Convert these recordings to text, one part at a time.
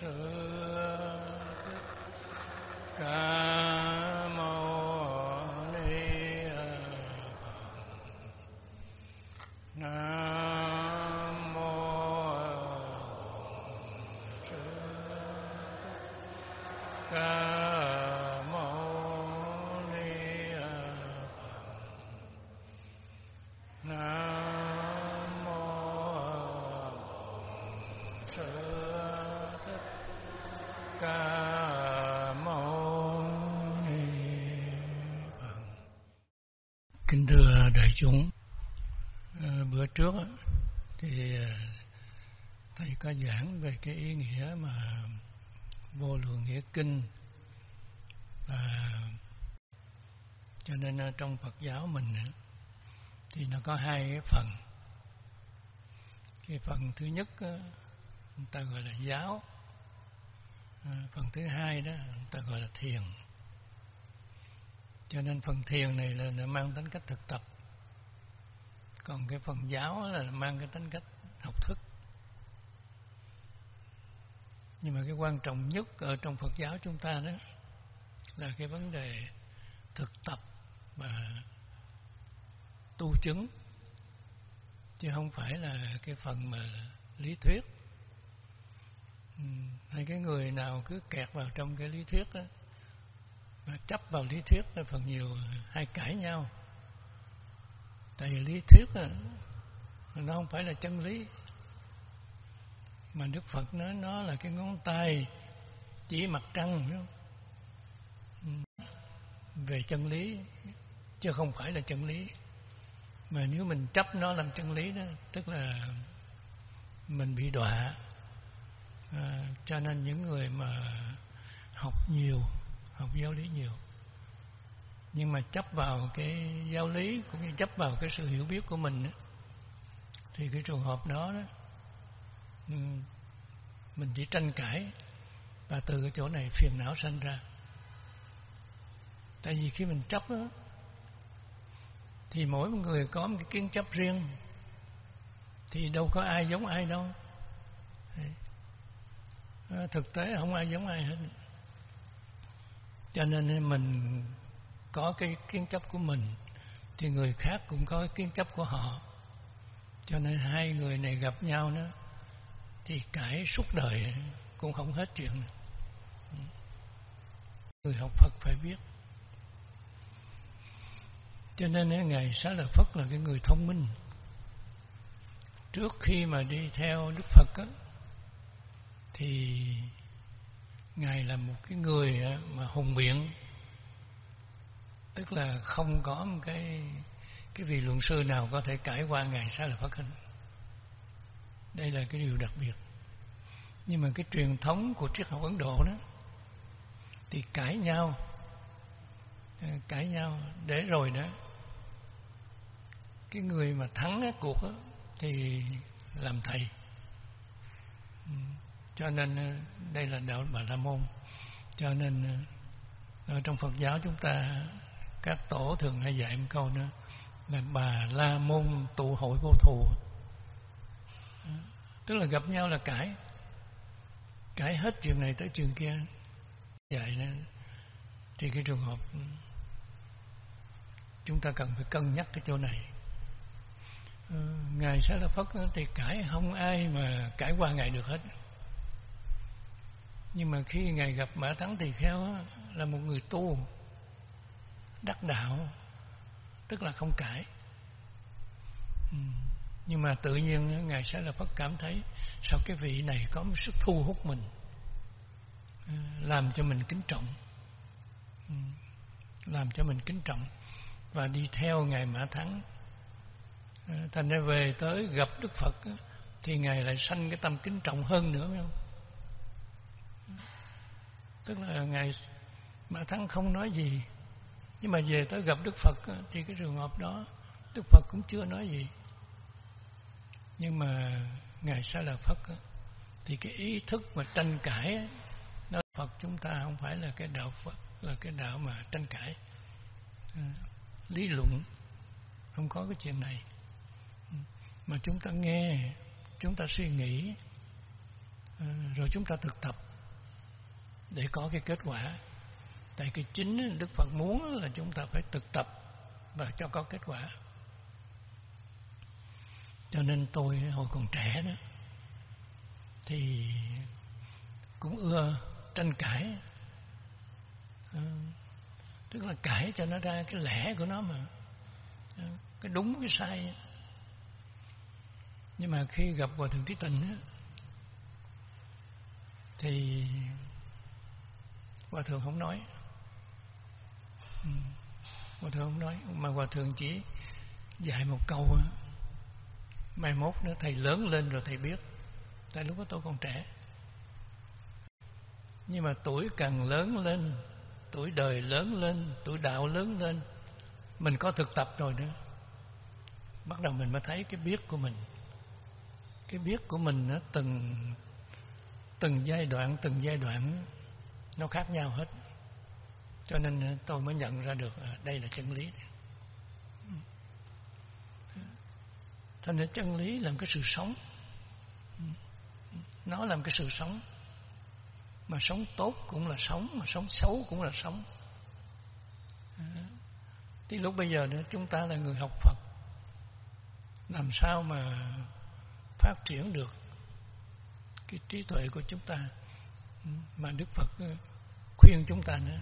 Kính trước thì ờ, thầy có giảng về cái ý nghĩa mà vô lượng nghĩa kinh. Và cho nên ờ, trong Phật giáo mình thì nó có hai cái phần. Cái phần thứ nhất người ta gọi là giáo, ờ, phần thứ hai đó người ta gọi là thiền. Cho nên phần thiền này là, là mang tính cách thực tập còn cái phần giáo là mang cái tính cách học thức. Nhưng mà cái quan trọng nhất ở trong Phật giáo chúng ta đó là cái vấn đề thực tập và tu chứng. Chứ không phải là cái phần mà lý thuyết. Hay cái người nào cứ kẹt vào trong cái lý thuyết đó mà chấp vào lý thuyết là phần nhiều hay cãi nhau tại vì lý thuyết đó, nó không phải là chân lý. Mà Đức Phật nói nó là cái ngón tay chỉ mặt trăng ừ. về chân lý chứ không phải là chân lý. Mà nếu mình chấp nó làm chân lý đó tức là mình bị đọa. À, cho nên những người mà học nhiều học giáo lý nhiều nhưng mà chấp vào cái giáo lý cũng như chấp vào cái sự hiểu biết của mình thì cái trường hợp đó đó ừ, mình chỉ tranh cãi và từ cái chỗ này phiền não sanh ra. Tại vì khi mình chấp đó thì mỗi người có một cái kiến chấp riêng, thì đâu có ai giống ai đâu. Thực tế không ai giống ai hết. Cho nên mình có cái kiến chấp của mình thì người khác cũng có cái kiến chấp của họ. Cho nên hai người này gặp nhau nữa thì cãi suốt đời cũng không hết chuyện. Nữa. người học Phật phải biết. Cho nên ngài xá lợi Phất là cái người thông minh. Trước khi mà đi theo Đức Phật á, thì ngài là một cái người mà hùng biện tức là không có một cái cái vị luận sư nào có thể cải qua ngài xá lợi phát hình đây là cái điều đặc biệt. Nhưng mà cái truyền thống của triết học ấn độ đó thì cãi nhau ờ, cãi nhau để rồi đó cái người mà thắng cái cuộc đó, thì làm thầy. Ừ, cho nên ờ, đây là đạo bà la môn. Cho nên ờ, ở trong phật giáo chúng ta các tổ thường hay dạy một câu nữa, là bà la môn tụ hội vô thù. Tức là gặp nhau là cãi. Cãi hết chuyện này tới chuyện kia. Dạy nên thì cái trường hợp, chúng ta cần phải cân nhắc cái chỗ này. Ừ, ngài sẽ là phất thì cãi không ai mà cãi qua ngài được hết. Nhưng mà khi ngài gặp mã thắng thì kheo là một người tu đắc đạo. Tức là không cãi. Ừ. nhưng mà tự nhiên ngài sẽ là phật cảm thấy sao cái vị này có một sức thu hút mình ừ, làm cho mình kính trọng. Ừ. làm cho mình kính trọng và đi theo ngài mã thắng. Ừ, thành ra về tới gặp đức phật thì ngài lại sanh cái tâm kính trọng hơn nữa, phải không? Ừ. Tức là ngài mã thắng không nói gì nhưng mà về tới gặp đức phật thì cái trường hợp đó, đức phật cũng chưa nói gì. Nhưng mà ngài sa là phật thì cái ý thức mà tranh cãi nó phật chúng ta không phải là cái đạo phật, là cái đạo mà tranh cãi. Ừ, lý luận, không có cái chuyện này. Ừ, mà chúng ta nghe, chúng ta suy nghĩ ừ, rồi chúng ta thực tập để có cái kết quả tại cái chính đức phật muốn là chúng ta phải thực tập và cho có kết quả. Cho nên tôi hồi còn trẻ đó thì cũng ưa tranh cãi. Ừ, tức là cãi cho nó ra cái lẽ của nó mà. Ừ, cái đúng cái sai. Nhưng mà khi gặp hòa thượng trí tình á, thì hòa thượng không nói hòa thượng không nói, mà hòa thượng chỉ dạy một câu mai mốt nữa thầy lớn lên rồi thầy biết. Tại lúc đó tôi còn trẻ. Nhưng mà tuổi càng lớn lên, tuổi đời lớn lên, tuổi đạo lớn lên, mình có thực tập rồi nữa. Bắt đầu mình mới thấy cái biết của mình. Cái biết của mình nó từng từng giai đoạn, từng giai đoạn nó khác nhau hết cho nên ờ, tôi mới nhận ra được à, đây là chân lý. Cho nên chân lý là một cái sự sống. Nó là một cái sự sống. Mà sống tốt cũng là sống mà sống xấu cũng là sống. Thì lúc bây giờ nữa chúng ta là người học Phật. Làm sao mà phát triển được cái trí tuệ của chúng ta? Mà Đức Phật ờ, khuyên chúng ta nữa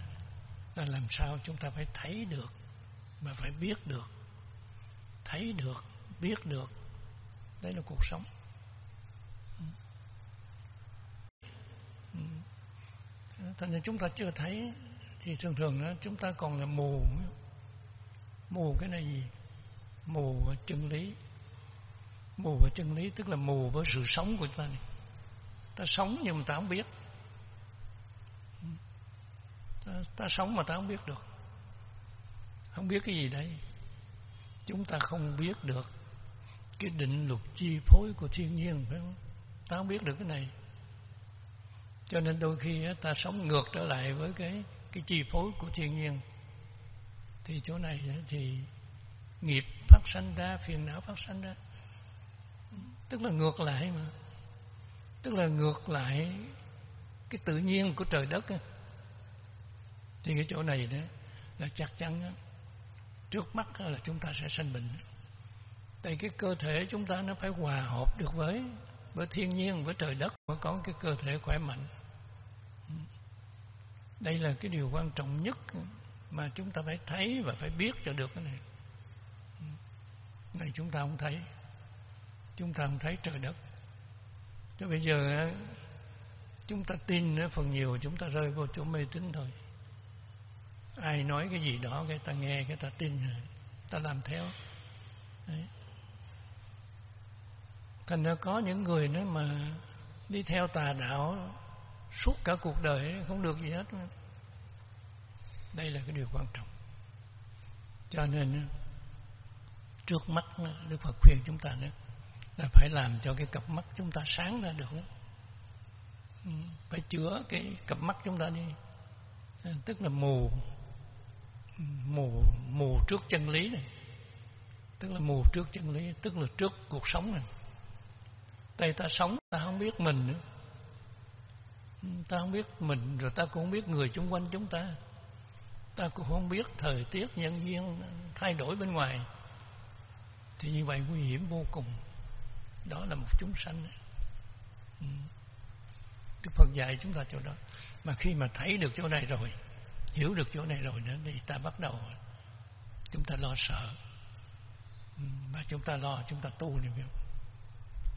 là làm sao chúng ta phải thấy được mà phải biết được thấy được biết được. Đấy là cuộc sống. Thành ra chúng ta chưa thấy thì thường thường đó, chúng ta còn là mù. Mù cái này gì? Mù chân lý. Mù với chân lý tức là mù với sự sống của chúng ta này. Ta sống nhưng mà ta không biết ta, ta sống mà ta không biết được. Không biết cái gì đấy chúng ta không biết được cái định luật chi phối của thiên nhiên phải không? Ta không biết được cái này. Cho nên đôi khi ta sống ngược trở lại với cái cái chi phối của thiên nhiên. Thì chỗ này thì nghiệp phát sanh ra phiền não phát sanh ra. Tức là ngược lại mà. Tức là ngược lại cái tự nhiên của trời đất thì cái chỗ này đó là chắc chắn trước mắt là chúng ta sẽ sanh bệnh. Tại cái cơ thể chúng ta nó phải hòa hợp được với với thiên nhiên, với trời đất, mới có cái cơ thể khỏe mạnh. Đây là cái điều quan trọng nhất mà chúng ta phải thấy và phải biết cho được cái này. Này chúng ta không thấy. Chúng ta không thấy trời đất. Cho bây giờ chúng ta tin phần nhiều chúng ta rơi vô chỗ mê tín thôi ai nói cái gì đó, cái ta nghe, cái ta tin, ta làm theo. Đấy. thành ra có những người nữa mà đi theo tà đạo suốt cả cuộc đời, không được gì hết. Đây là cái điều quan trọng. Cho nên, trước mắt, Đức Phật khuyên chúng ta nữa là phải làm cho cái cặp mắt chúng ta sáng ra được. Ừ, phải chữa cái cặp mắt chúng ta đi. Tức là mù mù mù trước chân lý này. Tức là mù trước chân lý, tức là trước cuộc sống này. Tay ta sống, ta không biết mình nữa. Ta không biết mình, rồi ta cũng không biết người xung quanh chúng ta. Ta cũng không biết thời tiết, nhân viên thay đổi bên ngoài. Thì như vậy nguy hiểm vô cùng. Đó là một chúng sanh. Ừ. Đức Phật dạy chúng ta chỗ đó. Mà khi mà thấy được chỗ này rồi hiểu được chỗ này rồi nữa, thì ta bắt đầu chúng ta lo sợ. Ừ, mà chúng ta lo, chúng ta tu này biết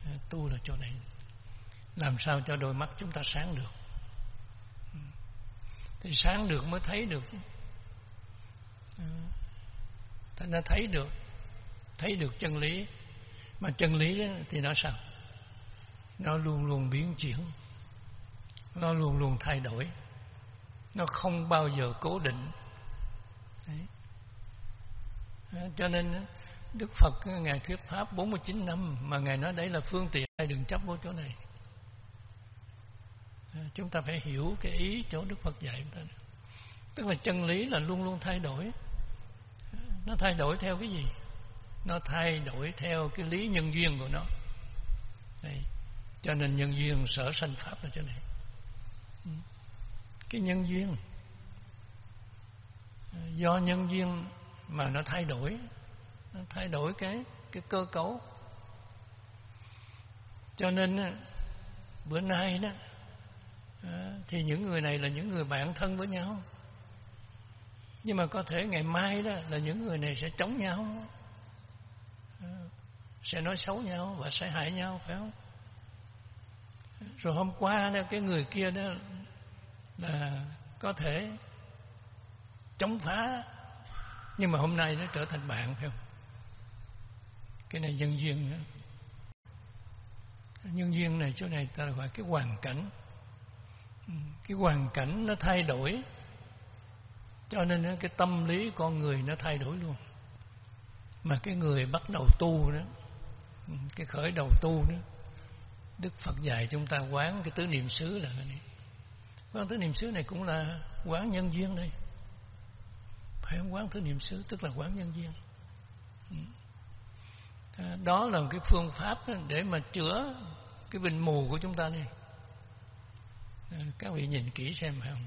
ờ, tu là chỗ này. Làm sao cho đôi mắt chúng ta sáng được? Ừ. Thì sáng được mới thấy được. Ờ, Thành ra thấy được thấy được chân lý. Mà chân lý thì nó sao? Nó luôn luôn biến chuyển. Nó luôn luôn thay đổi nó không bao giờ cố định Đấy. cho nên Đức Phật Ngài thuyết Pháp 49 năm Mà Ngài nói đấy là phương tiện, Ai đừng chấp vô chỗ này Chúng ta phải hiểu cái ý chỗ Đức Phật dạy chúng ta Tức là chân lý là luôn luôn thay đổi Nó thay đổi theo cái gì nó thay đổi theo cái lý nhân duyên của nó Đây. cho nên nhân duyên sở sanh pháp là chỗ này cái nhân duyên. Do nhân duyên mà nó thay đổi, nó thay đổi cái cái cơ cấu. Cho nên bữa nay đó thì những người này là những người bạn thân với nhau. Nhưng mà có thể ngày mai đó là những người này sẽ chống nhau sẽ nói xấu nhau và sẽ hại nhau, phải không? Rồi hôm qua đó, cái người kia đó là có thể chống phá, nhưng mà hôm nay nó trở thành bạn, phải không? Cái này nhân duyên nữa nhân duyên này, chỗ này ta gọi cái hoàn cảnh. Ừ, cái hoàn cảnh nó thay đổi, cho nên cái tâm lý con người nó thay đổi luôn. Mà cái người bắt đầu tu đó, cái khởi đầu tu đó, Đức Phật dạy chúng ta quán cái tứ niệm xứ là cái này quán thứ niệm xứ này cũng là quán nhân duyên đây. Phải không? Quán thứ niệm xứ, tức là quán nhân duyên. Ừ. À, đó là một cái phương pháp để mà chữa cái bình mù của chúng ta đây à, các vị nhìn kỹ xem phải không?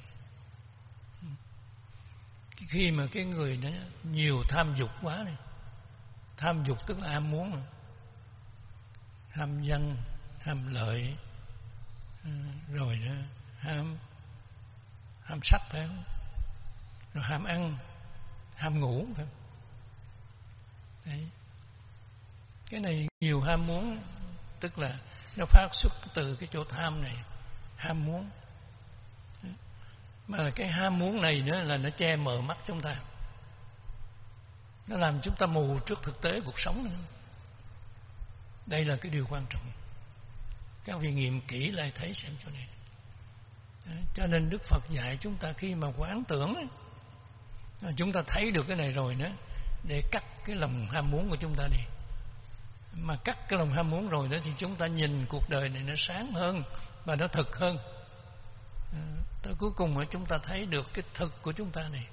Ừ. Khi mà cái người nó nhiều tham dục quá này tham dục tức là ham muốn. Ham danh, ham lợi. À, rồi đó, ham ham sách phải không? Rồi ham ăn ham ngủ phải không? Đấy. Cái này nhiều ham muốn, tức là nó phát xuất từ cái chỗ tham này, ham muốn. Mà cái ham muốn này nữa là nó che mờ mắt chúng ta. Nó làm chúng ta mù trước thực tế cuộc sống nữa. đây là cái điều quan trọng. Các vị nghiệm kỹ lại thấy xem chỗ này cho nên đức phật dạy chúng ta khi mà quán tưởng chúng ta thấy được cái này rồi nữa để cắt cái lòng ham muốn của chúng ta đi. Mà cắt cái lòng ham muốn rồi đó thì chúng ta nhìn cuộc đời này nó sáng hơn và nó thực hơn. Ờ, tới cuối cùng mà chúng ta thấy được cái thực của chúng ta này.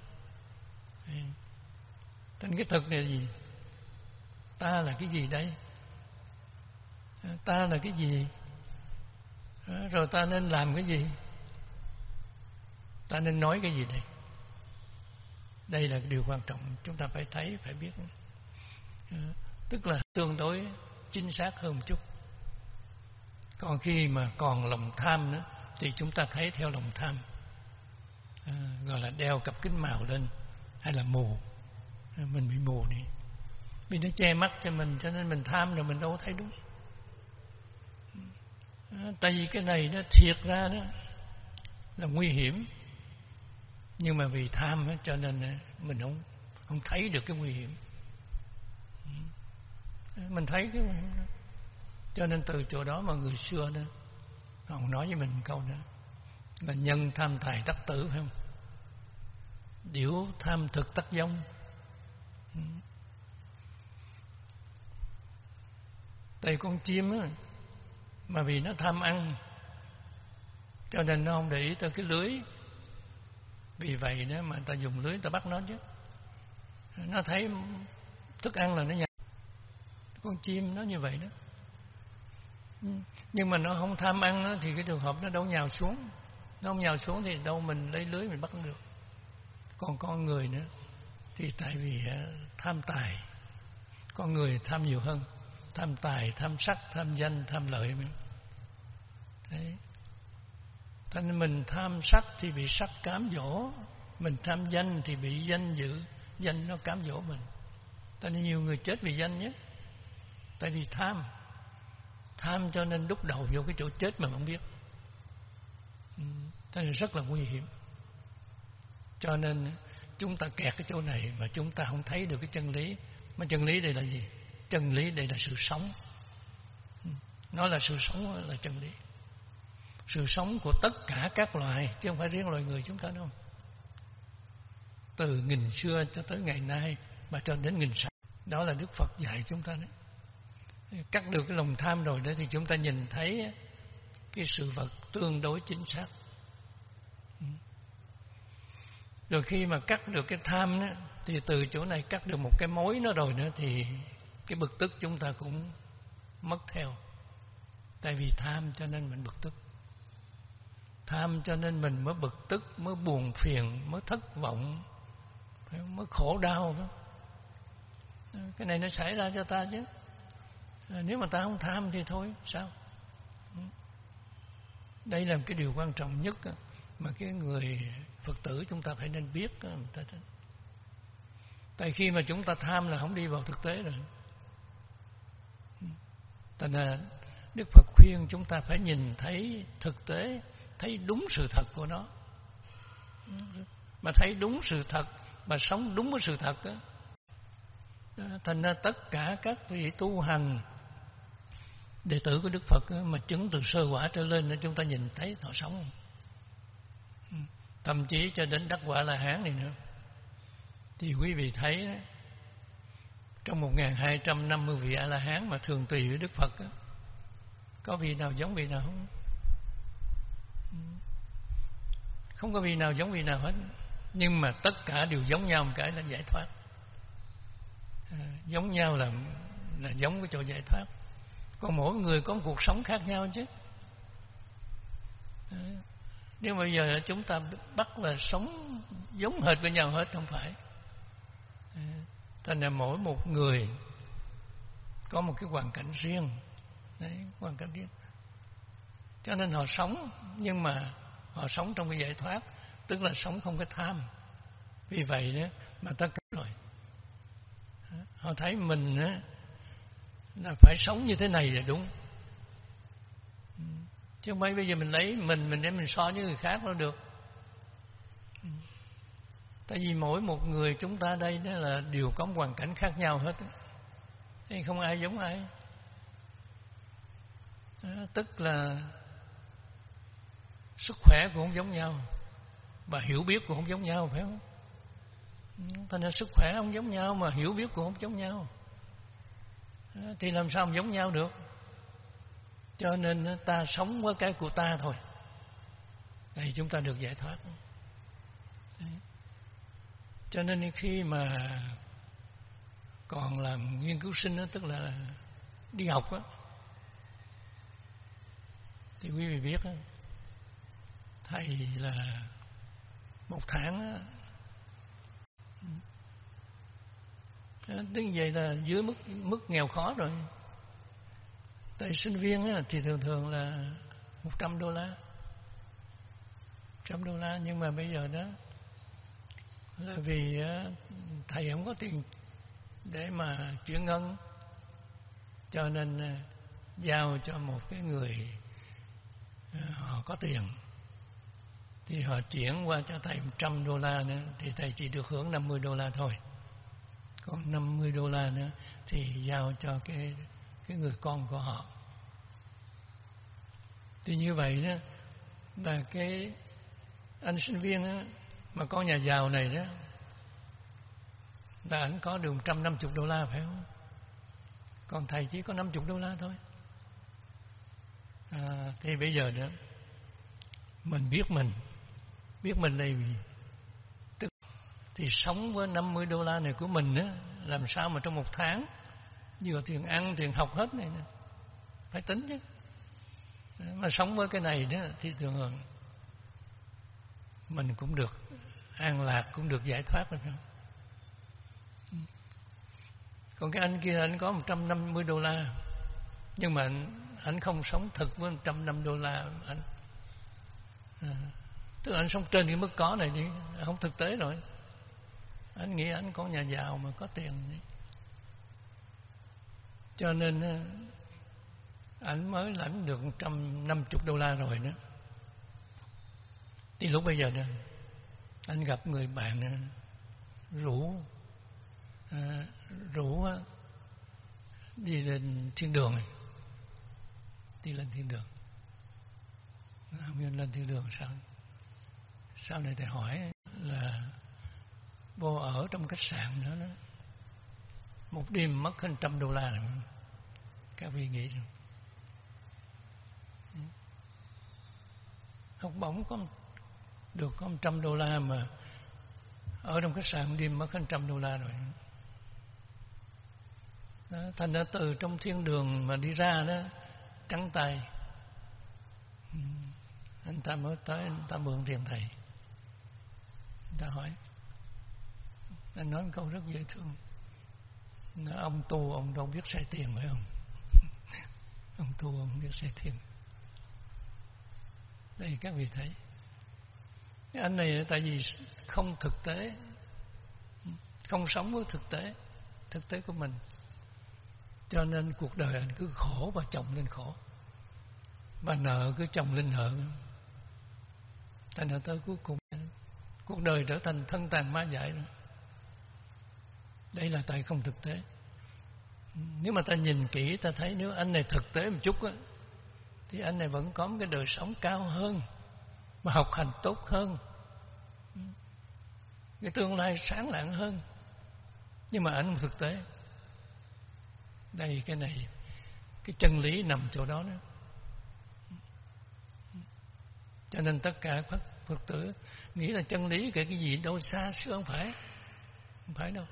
Thành cái thực này là gì? Ta là cái gì đây? Ờ, ta là cái gì? Ờ, rồi ta nên làm cái gì? Ta nên nói cái gì đây? Đây là điều quan trọng chúng ta phải thấy phải biết. Ờ, tức là tương đối chính xác hơn một chút. Còn khi mà còn lòng tham nữa thì chúng ta thấy theo lòng tham. À, gọi là đeo cặp kính màu lên hay là mù. À, mình bị mù đi vì nó che mắt cho mình cho nên mình tham rồi mình đâu có thấy đúng. À, tại vì cái này nó thiệt ra đó là nguy hiểm nhưng mà vì tham cho nên mình không không thấy được cái nguy hiểm. Ừ. Mình thấy cái, cho nên từ chỗ đó mà người xưa đó, còn nói với mình một câu nữa là nhân tham tài tắc tử, phải không? Điểu tham thực tắc giống ừ. tại con chim á, mà vì nó tham ăn, cho nên nó không để ý tới cái lưới vì vậy đó mà ta dùng lưới ta bắt nó chứ. Nó thấy thức ăn là nó nhặt con chim nó như vậy đó. Ừ. Nhưng mà nó không tham ăn đó, thì cái trường hợp nó đâu nhào xuống. Nó không nhào xuống thì đâu mình lấy lưới mình bắt được. Còn con người nữa thì tại vì ờ, tham tài. Con người tham nhiều hơn. Tham tài tham sắc tham danh tham lợi mình đấy thành mình tham sắc thì bị sắc cám dỗ mình tham danh thì bị danh dự. Danh nó cám dỗ mình. Tại nên nhiều người chết vì danh nhất tại vì tham. Tham cho nên đúc đầu vô cái chỗ chết mà không biết. Ừ, cho nên rất là nguy hiểm. Cho nên chúng ta kẹt cái chỗ này mà chúng ta không thấy được cái chân lý. Mà chân lý đây là gì? Chân lý đây là sự sống. Ừ, nó là sự sống là chân lý sự sống của tất cả các loài chứ không phải riêng loài người chúng ta đâu. Từ nghìn xưa cho tới ngày nay mà cho đến nghìn sau đó là đức phật dạy chúng ta đấy. Cắt được cái lòng tham rồi đó thì chúng ta nhìn thấy cái sự vật tương đối chính xác. Rồi khi mà cắt được cái tham đó, thì từ chỗ này cắt được một cái mối nó rồi nữa thì cái bực tức chúng ta cũng mất theo. Tại vì tham cho nên mình bực tức tham cho nên mình mới bực tức, mới buồn phiền, mới thất vọng mới khổ đau đó. Cái này nó xảy ra cho ta chứ. À, nếu mà ta không tham thì thôi, sao? Ừ. Đây là một cái điều quan trọng nhất mà cái người phật tử chúng ta phải nên biết tại khi mà chúng ta tham là không đi vào thực tế rồi. Ừ. Thành là đức phật khuyên chúng ta phải nhìn thấy thực tế thấy đúng sự thật của nó. Mà thấy đúng sự thật mà sống đúng với sự thật đó. thành ra tất cả các vị tu hành đệ tử của đức phật đó, mà chứng từ sơ quả trở lên nên chúng ta nhìn thấy họ sống. Thậm chí cho đến đắc quả la hán này nữa. Thì quý vị thấy đó, trong 1250 vị a la hán mà thường tùy với đức phật đó, có vị nào giống vị nào không không có vị nào giống vị nào hết. Nhưng mà tất cả đều giống nhau một cái là giải thoát. À, giống nhau là là giống cái chỗ giải thoát. Còn mỗi người có một cuộc sống khác nhau chứ. À, nếu bây giờ chúng ta bắt là sống giống hệt với nhau hết không phải. À, thành ra mỗi một người có một cái hoàn cảnh riêng. Đấy hoàn cảnh riêng. Cho nên họ sống nhưng mà họ sống trong cái giải thoát tức là sống không có tham. Vì vậy đó mà ta cấm rồi. Họ thấy mình đó, là phải sống như thế này là đúng. Chứ không phải bây giờ mình lấy mình mình để mình so với người khác nó được. Tại vì mỗi một người chúng ta đây đó là đều có một hoàn cảnh khác nhau hết thì không ai giống ai. Tức là sức khỏe cũng không giống nhau. Và hiểu biết cũng không giống nhau phải không? Ừ, thành ra sức khỏe không giống nhau mà hiểu biết cũng không giống nhau. Ờ, thì làm sao mà giống nhau được? Cho nên ờ, ta sống với cái của ta thôi. Thì chúng ta được giải thoát. Cho nên khi mà còn làm nghiên cứu sinh đó, tức là đi học đó, thì quý vị biết đó, thầy là một tháng đến vậy là dưới mức mức nghèo khó rồi. Tại sinh viên thì thường thường là 100 đô la. 100 đô la. Nhưng mà bây giờ đó là vì thầy không có tiền để mà chuyển ngân. Cho nên à, giao cho một cái người à, họ có tiền thì họ chuyển qua cho thầy 100 đô la nữa thì thầy chỉ được hưởng 50 đô la thôi. Còn 50 đô la nữa thì giao cho cái cái người con của họ. Thì như vậy đó là cái anh sinh viên đó, mà con nhà giàu này đó là anh có được 150 đô la phải không? Còn thầy chỉ có 50 đô la thôi. À, thì bây giờ đó mình biết mình biết mình đây tức thì sống với 50 đô la này của mình á làm sao mà trong một tháng vừa tiền ăn tiền học hết này nè phải tính chứ. Mà sống với cái này đó thì thường mình cũng được an lạc cũng được giải thoát rồi không còn cái anh kia anh có 150 đô la nhưng mà anh, anh không sống thực với 150 đô la anh à, tức là anh sống trên cái mức có này đi không thực tế rồi. Anh nghĩ anh có nhà giàu mà có tiền đi. Cho nên ờ, anh mới lãnh được 150 đô la rồi nữa thì lúc bây giờ đó anh gặp người bạn ờ, rủ à, rủ đi lên thiên đường này. Đi lên thiên đường. Không biết lên thiên đường sao sau này thầy hỏi là vô ở trong khách sạn nữa đó một đêm mất hơn trăm đô la rồi các vị nghĩ rồi. Học bổng có được có một trăm đô la mà ở trong khách sạn đêm mất hơn trăm đô la rồi. Đó, thành ra từ trong thiên đường mà đi ra đó trắng tay. Anh ta mới tới anh ta mượn tiền thầy ta hỏi. Anh nói một câu rất dễ thương. Ông tu, ông đâu biết xài tiền phải không? Ông tu, ông biết xài tiền. Đây, các vị thấy. Anh này, tại vì không thực tế, không sống với thực tế thực tế của mình. Cho nên cuộc đời anh cứ khổ và chồng lên khổ. Và nợ cứ chồng lên nợ. Thành ra tới cuối cùng cuộc đời trở thành thân tàn ma dại. Đó. đây là tại không thực tế. Nếu mà ta nhìn kỹ, ta thấy nếu anh này thực tế một chút á, thì anh này vẫn có một cái đời sống cao hơn, mà học hành tốt hơn. Cái tương lai sáng lạng hơn. Nhưng mà anh thực tế. Đây, cái này, cái chân lý nằm chỗ đó đó. Cho nên tất cả các Phật tử nghĩ là chân lý cái cái gì đâu xa xưa không phải. Không phải đâu.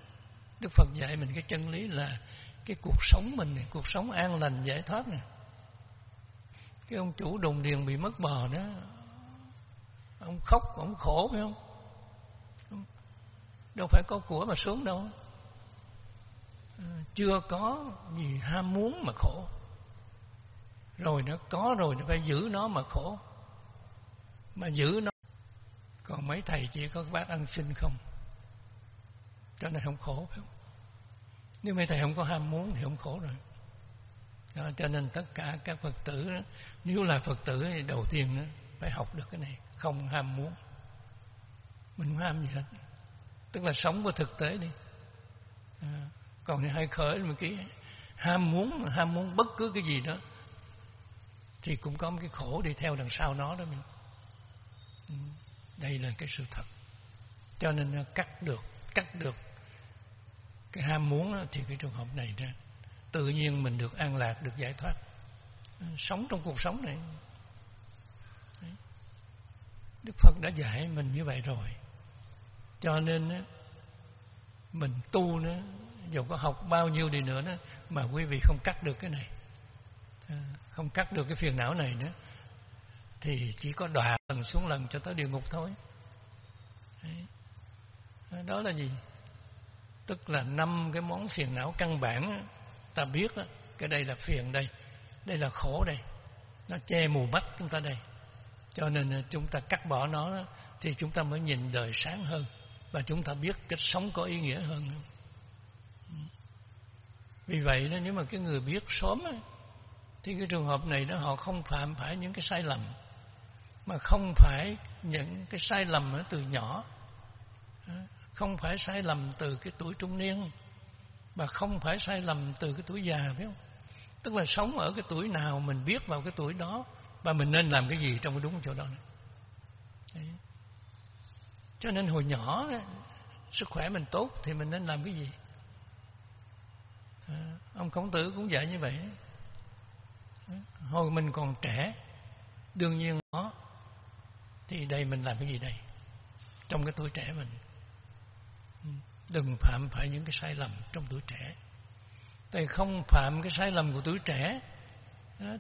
Đức Phật dạy mình cái chân lý là cái cuộc sống mình này, cuộc sống an lành giải thoát này cái ông chủ đồng điền bị mất bò đó ông khóc ông khổ phải không? Đâu phải có của mà xuống đâu. À, chưa có gì ham muốn mà khổ. Rồi nó có rồi nó phải giữ nó mà khổ. Mà giữ nó còn mấy thầy chỉ có bác ăn xin không? Cho nên không khổ phải không? Nếu mấy thầy không có ham muốn thì không khổ rồi. Đó, cho nên tất cả các phật tử đó, nếu là phật tử thì đầu tiên đó, phải học được cái này không ham muốn. Mình không ham gì hết. Tức là sống với thực tế đi. À, còn hay khởi một cái ham muốn ham muốn bất cứ cái gì đó thì cũng có một cái khổ đi theo đằng sau nó đó mình. Ừ đây là cái sự thật. Cho nên cắt được cắt được. Cái ham muốn thì cái trường hợp này ra tự nhiên mình được an lạc được giải thoát. Ừ, sống trong cuộc sống này. Đức Phật đã dạy mình như vậy rồi. Cho nên mình tu nữa dù có học bao nhiêu đi nữa đó, mà quý vị không cắt được cái này. À, không cắt được cái phiền não này nữa thì chỉ có đọa lần xuống lần cho tới địa ngục thôi. Đấy. đó là gì? Tức là năm cái món phiền não căn bản ta biết cái đây là phiền đây đây là khổ đây, nó che mù mắt chúng ta đây. Cho nên à, chúng ta cắt bỏ nó thì chúng ta mới nhìn đời sáng hơn và chúng ta biết cách sống có ý nghĩa hơn. Vì vậy nếu mà cái người biết sớm thì cái trường hợp này nó họ không phạm phải những cái sai lầm mà không phải những cái sai lầm từ nhỏ. Không phải sai lầm từ cái tuổi trung niên. Mà không phải sai lầm từ cái tuổi già phải không? Tức là sống ở cái tuổi nào mình biết vào cái tuổi đó và mình nên làm cái gì trong cái đúng chỗ đó. Đấy. cho nên hồi nhỏ sức khỏe mình tốt thì mình nên làm cái gì? À, ông khổng tử cũng dạy như vậy. Hồi mình còn trẻ đương nhiên đó thì đây mình làm cái gì đây? Trong cái tuổi trẻ mình. Ừ, đừng phạm phải những cái sai lầm trong tuổi trẻ. Tại không phạm cái sai lầm của tuổi trẻ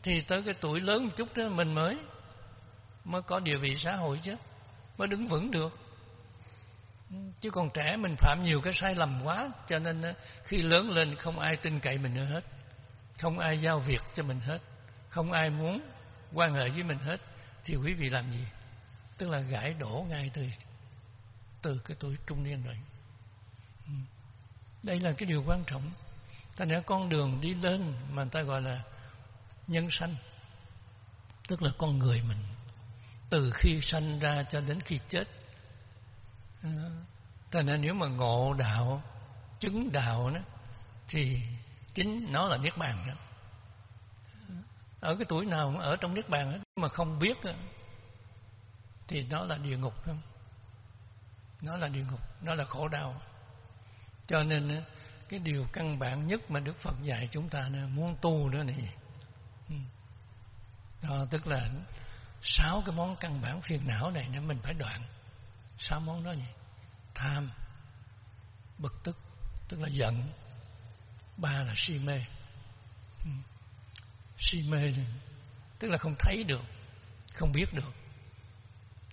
thì tới cái tuổi lớn một chút đó mình mới mới có địa vị xã hội chứ, mới đứng vững được. Ừ, chứ còn trẻ mình phạm nhiều cái sai lầm quá, cho nên khi lớn lên không ai tin cậy mình nữa hết. Không ai giao việc cho mình hết. Không ai muốn quan hệ với mình hết. Thì quý vị làm gì? Tức là gãi đổ ngay từ từ cái tuổi trung niên rồi. Ừ. Đây là cái điều quan trọng. Ta nói con đường đi lên mà ta gọi là nhân sanh, tức là con người mình. Từ khi sanh ra cho đến khi chết. Ừ. Ta nên nếu mà ngộ đạo, chứng đạo đó, thì chính nó là niết bàn đó. Ừ. Ở cái tuổi nào cũng ở trong niết bàn hết mà không biết thì nó là địa ngục không? Nó là địa ngục nó là khổ đau. Cho nên cái điều căn bản nhất mà Đức Phật dạy chúng ta là muốn tu nữa này. Ừ. Đó, tức là sáu cái món căn bản phiền não này nên mình phải đoạn. Sáu món đó gì? tham bực tức tức là giận. Ba là si mê. Ừ. Si mê tức là không thấy được không biết được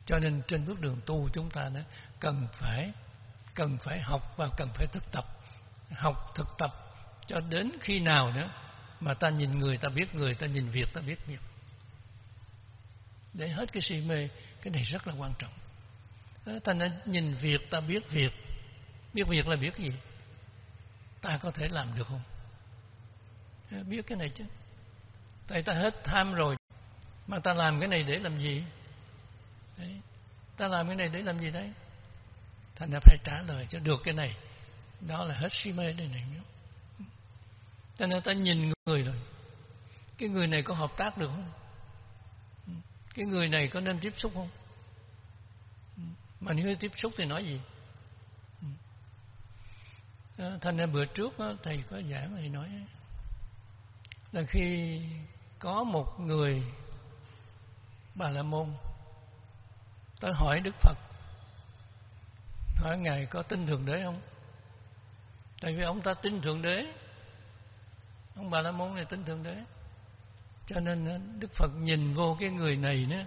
cho nên trên bước đường tu chúng ta đó, cần phải cần phải học và cần phải thực tập. Học thực tập cho đến khi nào nữa mà ta nhìn người, ta biết người, ta nhìn việc, ta biết việc. Để hết cái si mê, cái này rất là quan trọng. Ta nên nhìn việc, ta biết việc. Biết việc là biết gì? Ta có thể làm được không? Biết cái này chứ. Tại ta hết tham rồi, mà ta làm cái này để làm gì? Đấy. ta làm cái này để làm gì đấy? Thành ra phải trả lời cho được cái này. Đó là hết si mê đây này. Cho nên ta nhìn người rồi. Cái người này có hợp tác được không? Cái người này có nên tiếp xúc không? Mà nếu tiếp xúc thì nói gì? Thành ra bữa trước đó, thầy có giảng thầy nói là khi có một người bà la môn tới hỏi đức phật, hỏi ngài có tin thượng đế không? Tại vì ông ta tin thượng đế. Ông bà la môn này tin thượng đế. Cho nên ờ, đức phật nhìn vô cái người này nữa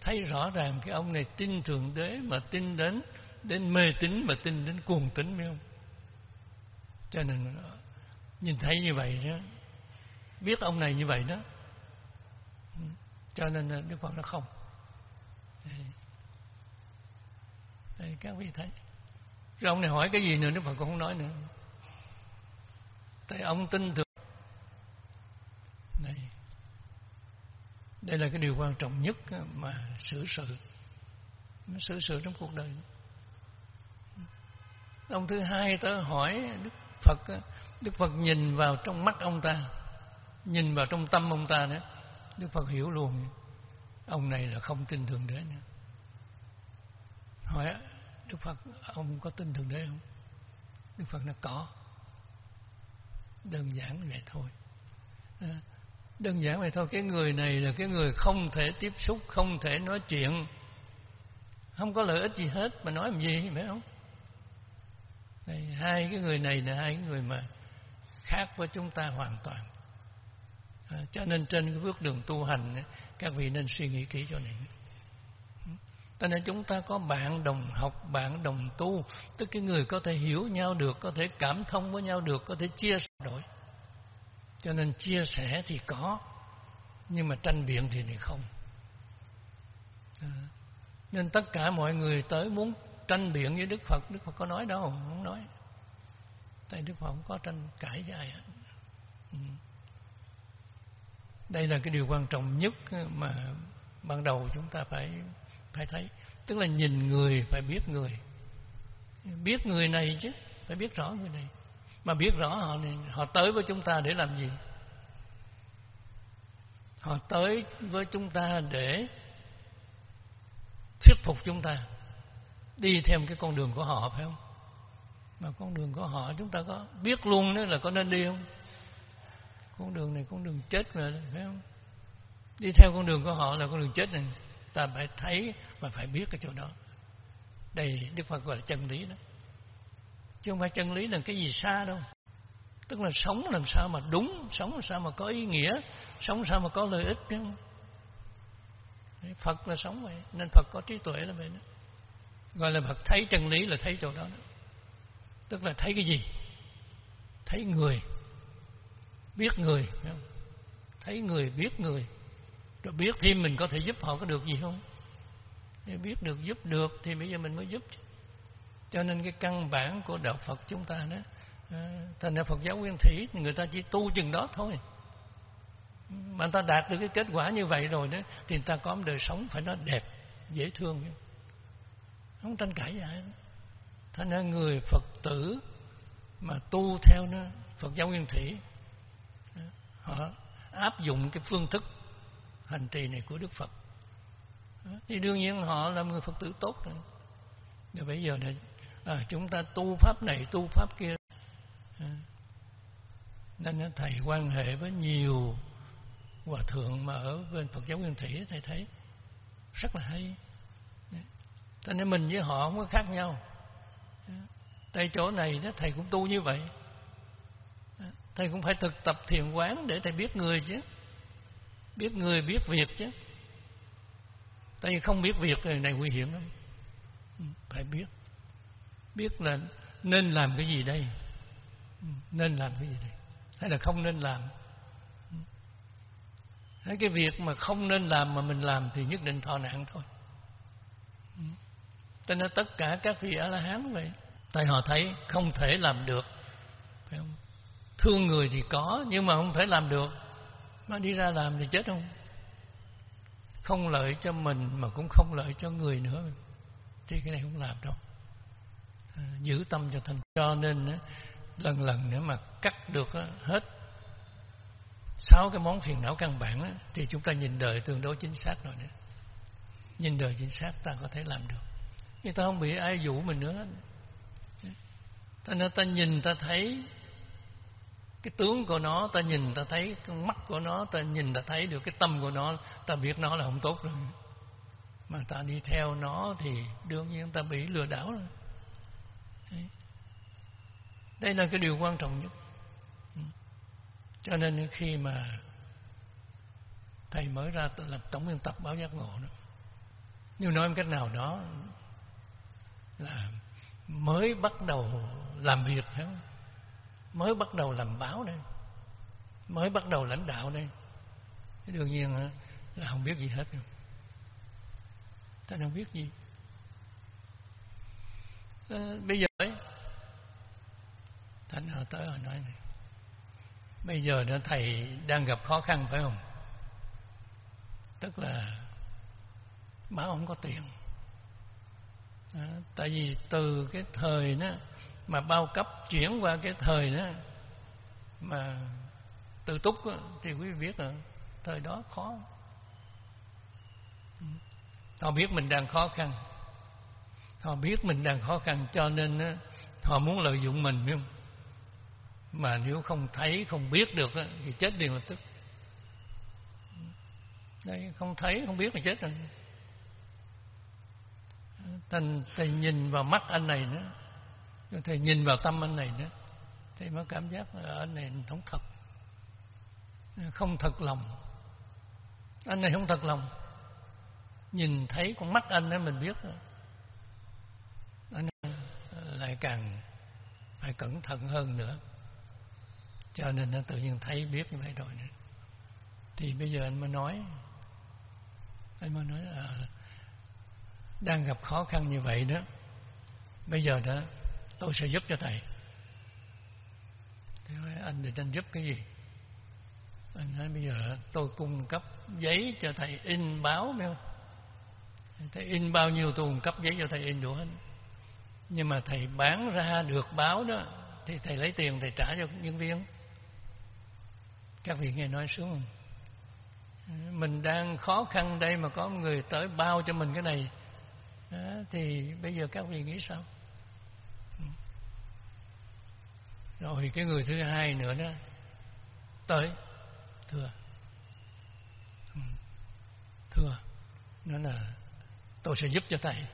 thấy rõ ràng cái ông này tin thượng đế mà tin đến đến mê tín mà tin đến cuồng tín biết không? Cho nên ờ, nhìn thấy như vậy đó, biết ông này như vậy đó. Ừ, cho nên ờ, đức phật nó không đây. các vị thấy. Rồi ông này hỏi cái gì nữa, đức phật cũng không nói nữa. Tại ông tin tưởng. Đây đây là cái điều quan trọng nhất mà xử sự. Xử sự trong cuộc đời. Ông thứ hai tớ hỏi đức phật đức phật nhìn vào trong mắt ông ta, nhìn vào trong tâm ông ta nữa. Đức phật hiểu luôn, ông này là không tin tưởng đế nữa hỏi đức phật ông có tin thượng đế không? Đức phật nó có. Đơn giản vậy thôi. Ờ, đơn giản vậy thôi cái người này là cái người không thể tiếp xúc không thể nói chuyện. Không có lợi ích gì hết mà nói làm gì phải không? Đây, hai cái người này là hai cái người mà khác với chúng ta hoàn toàn. À, cho nên trên cái bước đường tu hành các vị nên suy nghĩ kỹ cho này cho nên chúng ta có bạn đồng học bạn đồng tu. Tức cái người có thể hiểu nhau được có thể cảm thông với nhau được có thể chia sẻ đổi cho nên chia sẻ thì có nhưng mà tranh biện thì không. À, nên tất cả mọi người tới muốn tranh biện với Đức Phật Đức Phật có nói đâu không nói. Tại Đức Phật không có tranh cãi với ai hết. Ừ. đây là cái điều quan trọng nhất mà ban đầu chúng ta phải phải thấy. Tức là nhìn người phải biết người. Biết người này chứ phải biết rõ người này. Mà biết rõ họ này, họ tới với chúng ta để làm gì? Họ tới với chúng ta để thuyết phục chúng ta đi theo cái con đường của họ phải không? Mà con đường của họ chúng ta có biết luôn đó là có nên đi không? Con đường này con đường chết mà phải không? Đi theo con đường của họ là con đường chết này ta phải thấy và phải biết cái chỗ đó. Đây đức phật gọi là chân lý đó. Chứ không phải chân lý là cái gì xa đâu. Tức là sống làm sao mà đúng sống làm sao mà có ý nghĩa sống làm sao mà có lợi ích chứ. Phật là sống vậy nên Phật có trí tuệ là vậy đó. Gọi là Phật thấy chân lý là thấy chỗ đó, đó. tức là thấy cái gì? Thấy người biết người thấy người biết người rồi biết thêm mình có thể giúp họ có được gì không? Để biết được, giúp được thì bây giờ mình mới giúp cho nên cái căn bản của đạo Phật chúng ta đó à, thành ra Phật giáo nguyên thủy, người ta chỉ tu chừng đó thôi. Mà người ta đạt được cái kết quả như vậy rồi đó, thì người ta có một đời sống phải nó đẹp, dễ thương. Không tranh cãi gì hết thành ra người Phật tử mà tu theo nó Phật giáo nguyên thủy à, họ áp dụng cái phương thức hành trì này của Đức Phật. Thì đương nhiên họ là người Phật tử tốt rồi và bây giờ này à, chúng ta tu pháp này tu pháp kia. À, nên thầy quan hệ với nhiều hòa thượng mà ở bên Phật giáo Nguyên Thủy thầy thấy rất là hay. Cho nên mình với họ không có khác nhau. Tại chỗ này đó thầy cũng tu như vậy. Thầy cũng phải thực tập thiền quán để thầy biết người chứ biết người biết việc chứ. Tại vì không biết việc này, này nguy hiểm lắm. Ừ, phải biết. Biết là nên làm cái gì đây? Ừ, nên làm cái gì đây? Hay là không nên làm? Ừ. cái việc mà không nên làm mà mình làm thì nhất định thọ nạn thôi. Ừ. Cho nên tất cả các vị a la hán vậy tại họ thấy không thể làm được phải không? Thương người thì có nhưng mà không thể làm được mà đi ra làm thì chết không? Không lợi cho mình mà cũng không lợi cho người nữa. Thì cái này không làm đâu. À, giữ tâm cho thành cho nên lần lần nữa mà cắt được hết sáu cái món phiền não căn bản thì chúng ta nhìn đời tương đối chính xác rồi nữa nhìn đời chính xác ta có thể làm được. Người ta không bị ai dụ mình nữa. Ta nên ta nhìn ta thấy cái tướng của nó, ta nhìn ta thấy, cái mắt của nó, ta nhìn ta thấy được, cái tâm của nó, ta biết nó là không tốt rồi. Mà ta đi theo nó thì đương nhiên ta bị lừa đảo rồi. Đấy. đây là cái điều quan trọng nhất. Ừ. Cho nên khi mà thầy mới ra làm tổng biên tập báo giác ngộ đó, nếu nói một cách nào đó là mới bắt đầu làm việc, phải không? Mới bắt đầu làm báo đây. Mới bắt đầu lãnh đạo đây. Đương nhiên là không biết gì hết đâu. Ta không biết gì. À, bây giờ ấy thánh họ tới họ nói này. Bây giờ nó thầy đang gặp khó khăn phải không? Tức là báo không có tiền. À, tại vì từ cái thời đó mà bao cấp chuyển qua cái thời đó mà tự túc đó, thì quý vị biết là thời đó khó. Họ biết mình đang khó khăn. Họ biết mình đang khó khăn cho nên đó, họ muốn lợi dụng mình phải không? Mà nếu không thấy không biết được đó, thì chết liền lập tức. Đây không thấy không biết là chết rồi. Thành thầy nhìn vào mắt anh này nữa rồi thầy nhìn vào tâm anh này nữa, thầy mới cảm giác là anh này không thật. Không thật lòng. Anh này không thật lòng. Nhìn thấy con mắt anh ấy mình biết anh lại càng phải cẩn thận hơn nữa. Cho nên nó tự nhiên thấy biết như vậy rồi nữa. Thì bây giờ anh mới nói, anh mới nói là đang gặp khó khăn như vậy đó. Bây giờ đó tôi sẽ giúp cho thầy. Thế nói, anh định anh giúp cái gì? Anh nói bây giờ tôi cung cấp giấy cho thầy in báo phải không? Thầy in bao nhiêu tôi cung cấp giấy cho thầy in đủ hết. Nhưng mà thầy bán ra được báo đó thì thầy lấy tiền thầy trả cho nhân viên. Các vị nghe nói xuống không? Mình đang khó khăn đây mà có người tới bao cho mình cái này. Đó, thì bây giờ các vị nghĩ sao? Rồi cái người thứ hai nữa đó tới thưa. Ừ, thưa nó là tôi sẽ giúp cho thầy.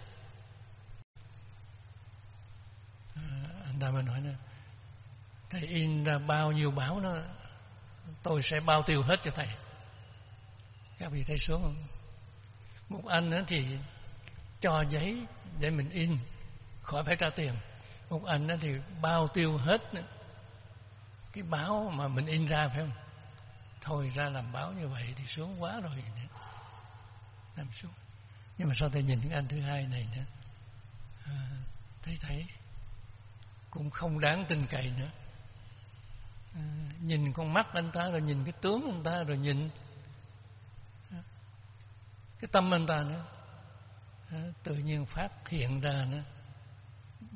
À, anh ta mới nói nữa thầy in ra bao nhiêu báo đó tôi sẽ bao tiêu hết cho thầy. Các vị thấy xuống không? Một anh nữa thì cho giấy để mình in khỏi phải trả tiền. Một anh đó thì bao tiêu hết nữa cái báo mà mình in ra phải không? Thôi ra làm báo như vậy thì sướng quá rồi làm xuống nhưng mà sau đây nhìn cái anh thứ hai này nữa à, thấy thấy cũng không đáng tin cậy nữa. À, nhìn con mắt anh ta rồi nhìn cái tướng anh ta rồi nhìn à, cái tâm anh ta nữa. À, tự nhiên phát hiện ra nữa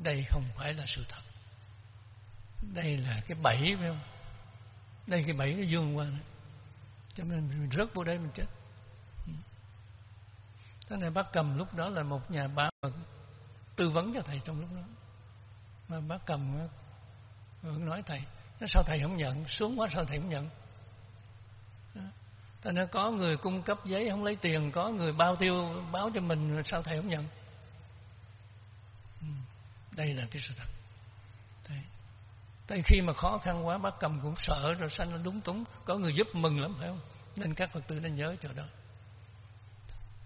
đây không phải là sự thật đây là cái bẫy, phải không? Đây cái bẫy nó dương qua này. cho nên mình rớt vô đây mình chết. Ừ. Thế này bác cầm lúc đó là một nhà báo tư vấn cho thầy trong lúc đó. Mà bác cầm ờ, nói, thầy, nó sao thầy không nhận? Xuống quá, sao thầy không nhận? Thành ra có người cung cấp giấy, không lấy tiền, Có người bao tiêu, báo cho mình Sao thầy không nhận? Ừ. Đây là cái sự thật. Tại khi mà khó khăn quá, Bác cầm cũng sợ, rồi sanh nó đúng túng. Có người giúp mừng lắm, phải không? Nên các Phật tử nên nhớ chỗ đó.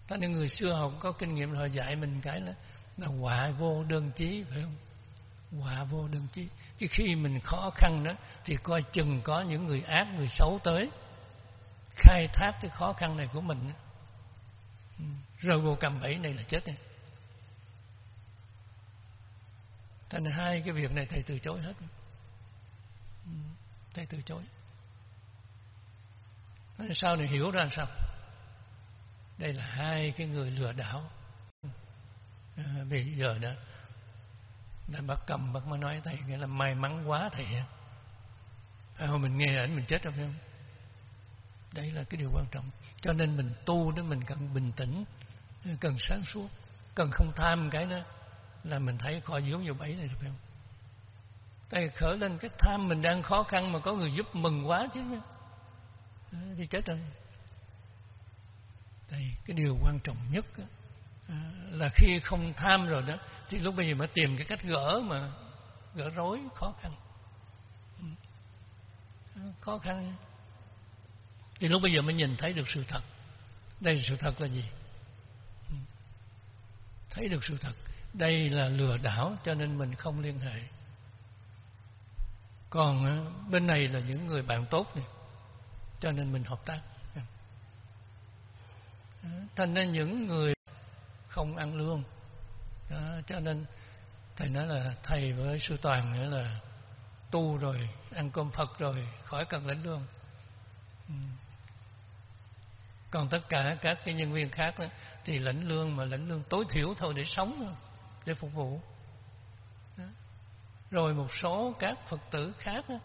Ta nên người xưa học có kinh nghiệm họ dạy mình cái là là họa vô đơn chí, phải không? Họa vô đơn chí. Cái khi mình khó khăn đó, thì coi chừng có những người ác, người xấu tới, khai thác cái khó khăn này của mình. Ừ, rồi vô cầm bẫy này là chết này thành hai cái việc này thầy từ chối hết. Ừ, thầy từ chối. Sau này hiểu ra sao? Đây là hai cái người lừa đảo. À, bây giờ đó đã bắt cầm bắt mới nói thầy nghĩa là may mắn quá thầy phải à, không mình nghe ảnh mình chết rồi phải không? Đây là cái điều quan trọng. Cho nên mình tu đó mình cần bình tĩnh cần sáng suốt cần không tham cái đó là mình thấy khỏi dướng vô bẫy này được không? Tại khởi lên cái tham mình đang khó khăn mà có người giúp mừng quá chứ. Thì chết rồi. Tại cái điều quan trọng nhất à, là khi không tham rồi đó, thì lúc bây giờ mới tìm cái cách gỡ mà gỡ rối, khó khăn. Ừ. À, khó khăn. Thì lúc bây giờ mới nhìn thấy được sự thật. Đây sự thật là gì? Ừ. Thấy được sự thật. Đây là lừa đảo cho nên mình không liên hệ còn ờ, bên này là những người bạn tốt này cho nên mình hợp tác. Dạ. Ờ, thành ra những người không ăn lương. Đó, cho nên thầy nói là thầy với sư toàn nghĩa là tu rồi ăn cơm phật rồi khỏi cần lãnh lương. Ừ. Còn tất cả các cái nhân viên khác đó, thì lãnh lương mà lãnh lương tối thiểu thôi để sống để phục vụ. Đó rồi một số các phật tử khác đó,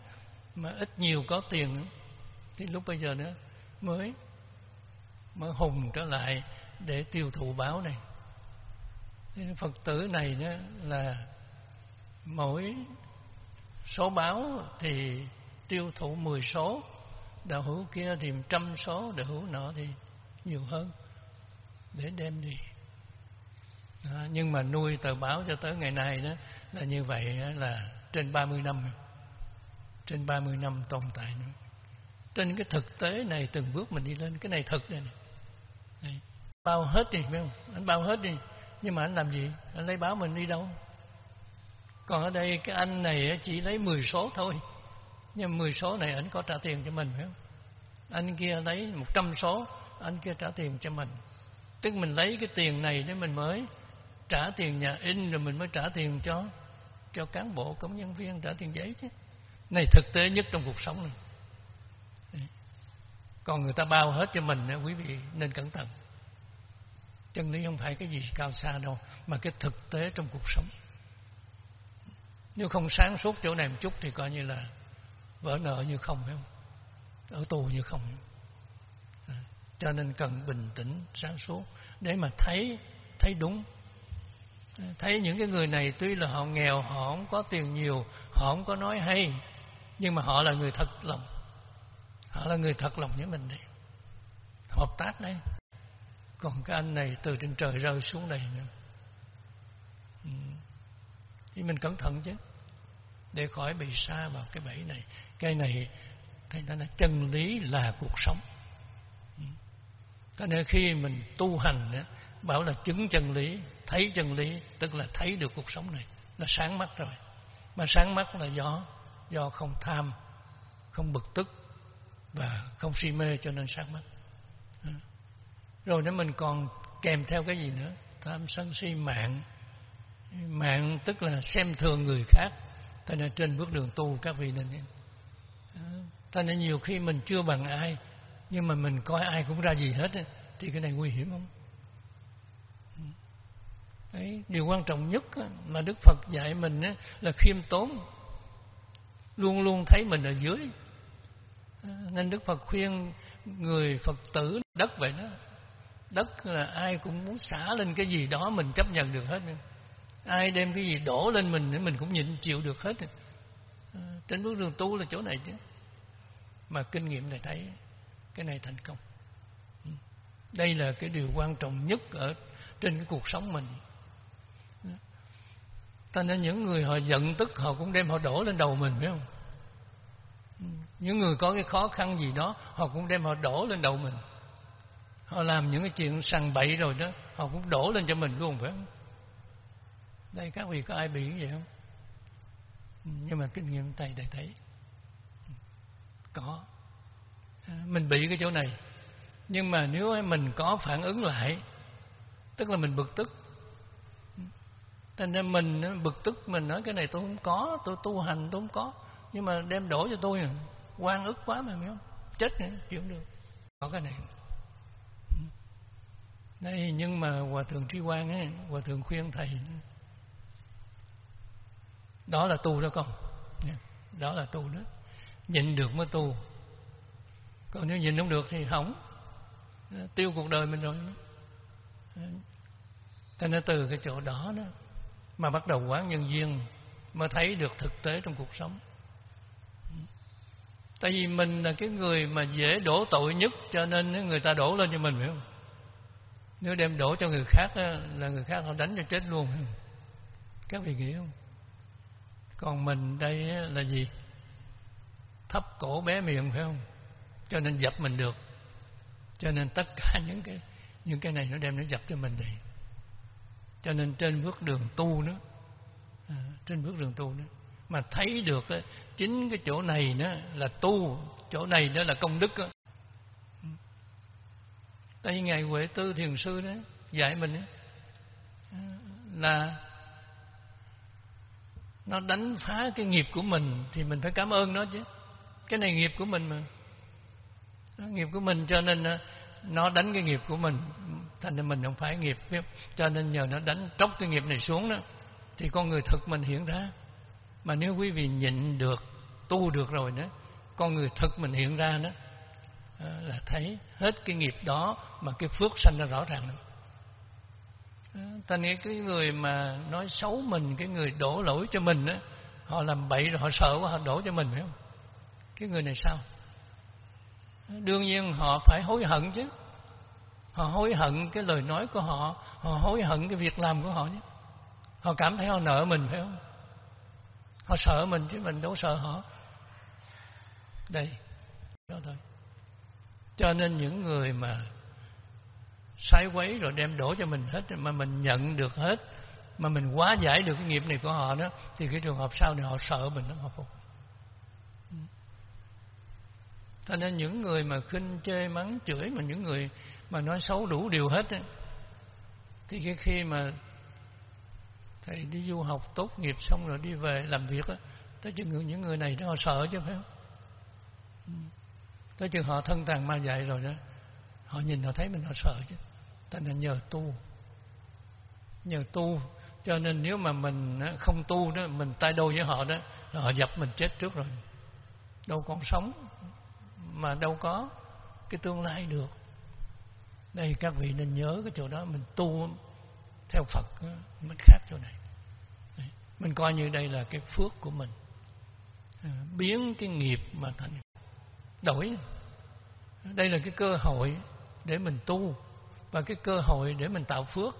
mà ít nhiều có tiền thì lúc bây giờ nữa mới mới hùng trở lại để tiêu thụ báo này. Phật tử này nữa là mỗi số báo thì tiêu thụ 10 số đạo hữu kia thì trăm số đạo hữu nọ thì nhiều hơn để đem đi. À, nhưng mà nuôi tờ báo cho tới ngày nay đó là như vậy là trên 30 năm trên 30 năm tồn tại nữa. Trên cái thực tế này từng bước mình đi lên, cái này thật đây này. Bao hết đi, phải không? Anh bao hết đi, nhưng mà anh làm gì? Anh lấy báo mình đi đâu? Còn ở đây cái anh này chỉ lấy 10 số thôi. Nhưng 10 số này anh có trả tiền cho mình, phải không? Anh kia lấy 100 số, anh kia trả tiền cho mình. Tức mình lấy cái tiền này để mình mới trả tiền nhà in, rồi mình mới trả tiền cho cho cán bộ, công nhân viên trả tiền giấy chứ. Này, thực tế nhất trong cuộc sống này. Còn người ta bao hết cho mình, quý vị nên cẩn thận. Chân lý không phải cái gì cao xa đâu, mà cái thực tế trong cuộc sống. Nếu không sáng suốt chỗ này một chút thì coi như là vỡ nợ như không, phải không? Ở tù như không. À, cho nên cần bình tĩnh, sáng suốt. Để mà thấy thấy đúng thấy những cái người này tuy là họ nghèo họ không có tiền nhiều họ không có nói hay nhưng mà họ là người thật lòng. Họ là người thật lòng với mình đấy hợp tác đấy còn cái anh này từ trên trời rơi xuống đây nữa. Ừ. thì mình cẩn thận chứ. Để khỏi bị xa vào cái bẫy này. Cái này cái đó là chân lý là cuộc sống. Ừ. cho nên khi mình tu hành đó, bảo là chứng chân lý, thấy chân lý, tức là thấy được cuộc sống này. Là sáng mắt rồi. Mà sáng mắt là do do không tham, không bực tức và không si mê cho nên sáng mắt. Ừ. Rồi nếu mình còn kèm theo cái gì nữa? Tham sân si mạng. Mạng tức là xem thường người khác. Cho nên trên bước đường tu các vị nên cho ừ. nên nhiều khi mình chưa bằng ai, nhưng mà mình coi ai cũng ra gì hết thì cái này nguy hiểm không. Đấy, điều quan trọng nhất mà Đức Phật dạy mình là khiêm tốn. Luôn luôn thấy mình ở dưới. À, nên Đức Phật khuyên người Phật tử đất vậy đó. Đất là ai cũng muốn xả lên cái gì đó mình chấp nhận được hết. Ai đem cái gì đổ lên mình thì mình cũng nhịn chịu được hết. À, trên bước đường tu là chỗ này chứ. Mà kinh nghiệm này thấy cái này thành công. Ừ. Đây là cái điều quan trọng nhất ở trên cái cuộc sống mình cho nên những người họ giận tức họ cũng đem họ đổ lên đầu mình, phải không? Ừ. Những người có cái khó khăn gì đó, họ cũng đem họ đổ lên đầu mình. Họ làm những cái chuyện sằng bậy rồi đó, họ cũng đổ lên cho mình luôn, phải không? Đây, các vị có ai bị vậy không? Ừ, nhưng mà kinh nghiệm thầy thầy thấy. Ừ, có. À, mình bị cái chỗ này. Nhưng mà nếu mình có phản ứng lại, tức là mình bực tức thế nên mình bực tức, mình nói, cái này tôi không có, tôi tu hành tôi không có. Nhưng mà đem đổ cho tôi à? quan ức quá mà hiểu không chết nữa, chịu được. Có cái này. Đây nhưng mà hòa thượng tri quan ấy, hòa thượng khuyên thầy. Đó là tu đó con. Đó là tu đó. Nhịn được mới tu. Còn nếu nhịn không được thì hỏng. Tiêu cuộc đời mình rồi. Thế nên từ cái chỗ đó đó mà bắt đầu quán nhân duyên mới thấy được thực tế trong cuộc sống. Tại vì mình là cái người mà dễ đổ tội nhất, cho nên người ta đổ lên cho mình, phải không? Nếu đem đổ cho người khác là người khác họ đánh cho chết luôn các vị nghĩ không? Còn mình đây là gì? Thấp cổ bé miệng, phải không? Cho nên dập mình được. Cho nên tất cả những cái những cái này nó đem nó dập cho mình đây cho nên trên bước đường tu nữa à, trên bước đường tu nữa mà thấy được chính cái chỗ này đó là tu chỗ này đó là công đức đó. tại ngài huệ tư thiền sư đó dạy mình đó, à, là nó đánh phá cái nghiệp của mình thì mình phải cảm ơn nó chứ cái này nghiệp của mình mà nghiệp của mình cho nên nó đánh cái nghiệp của mình thành ra mình không phải nghiệp cho nên nhờ nó đánh tróc cái nghiệp này xuống đó thì con người thực mình hiện ra. Mà nếu quý vị nhịn được tu được rồi đó con người thực mình hiện ra đó à, là thấy hết cái nghiệp đó mà cái phước sanh ra rõ ràng nữa à, ta nghĩ cái người mà nói xấu mình cái người đổ lỗi cho mình đó, họ làm bậy rồi họ sợ quá họ đổ cho mình phải không? Cái người này sao? À, đương nhiên họ phải hối hận chứ họ hối hận cái lời nói của họ. Họ hối hận cái việc làm của họ chứ họ cảm thấy họ nợ mình, phải không? Họ sợ mình chứ mình đâu sợ họ. Đây, đó thôi. Cho nên những người mà sai quấy rồi đem đổ cho mình hết, mà mình nhận được hết, mà mình quá giải được cái nghiệp này của họ đó, thì cái trường hợp sau này họ sợ mình nó họ phục. Cho nên những người mà khinh chê, mắng chửi, mà những người mà nói xấu đủ điều hết ấy, thì cái khi mà thầy đi du học tốt nghiệp xong rồi đi về làm việc á tới chừng những người này đó họ sợ chứ phải không? Ừ. Tới chừng họ thân tàn ma dạy rồi đó họ nhìn họ thấy mình họ sợ chứ. Thành nên nhờ tu. Nhờ tu. Cho nên nếu mà mình không tu đó mình tay đôi với họ đó là họ dập mình chết trước rồi. Đâu còn sống mà đâu có cái tương lai được đây, các vị nên nhớ cái chỗ đó, mình tu theo Phật mình khác chỗ này. Mình coi như đây là cái phước của mình. À, biến cái nghiệp mà thành đổi. Đây là cái cơ hội để mình tu và cái cơ hội để mình tạo phước.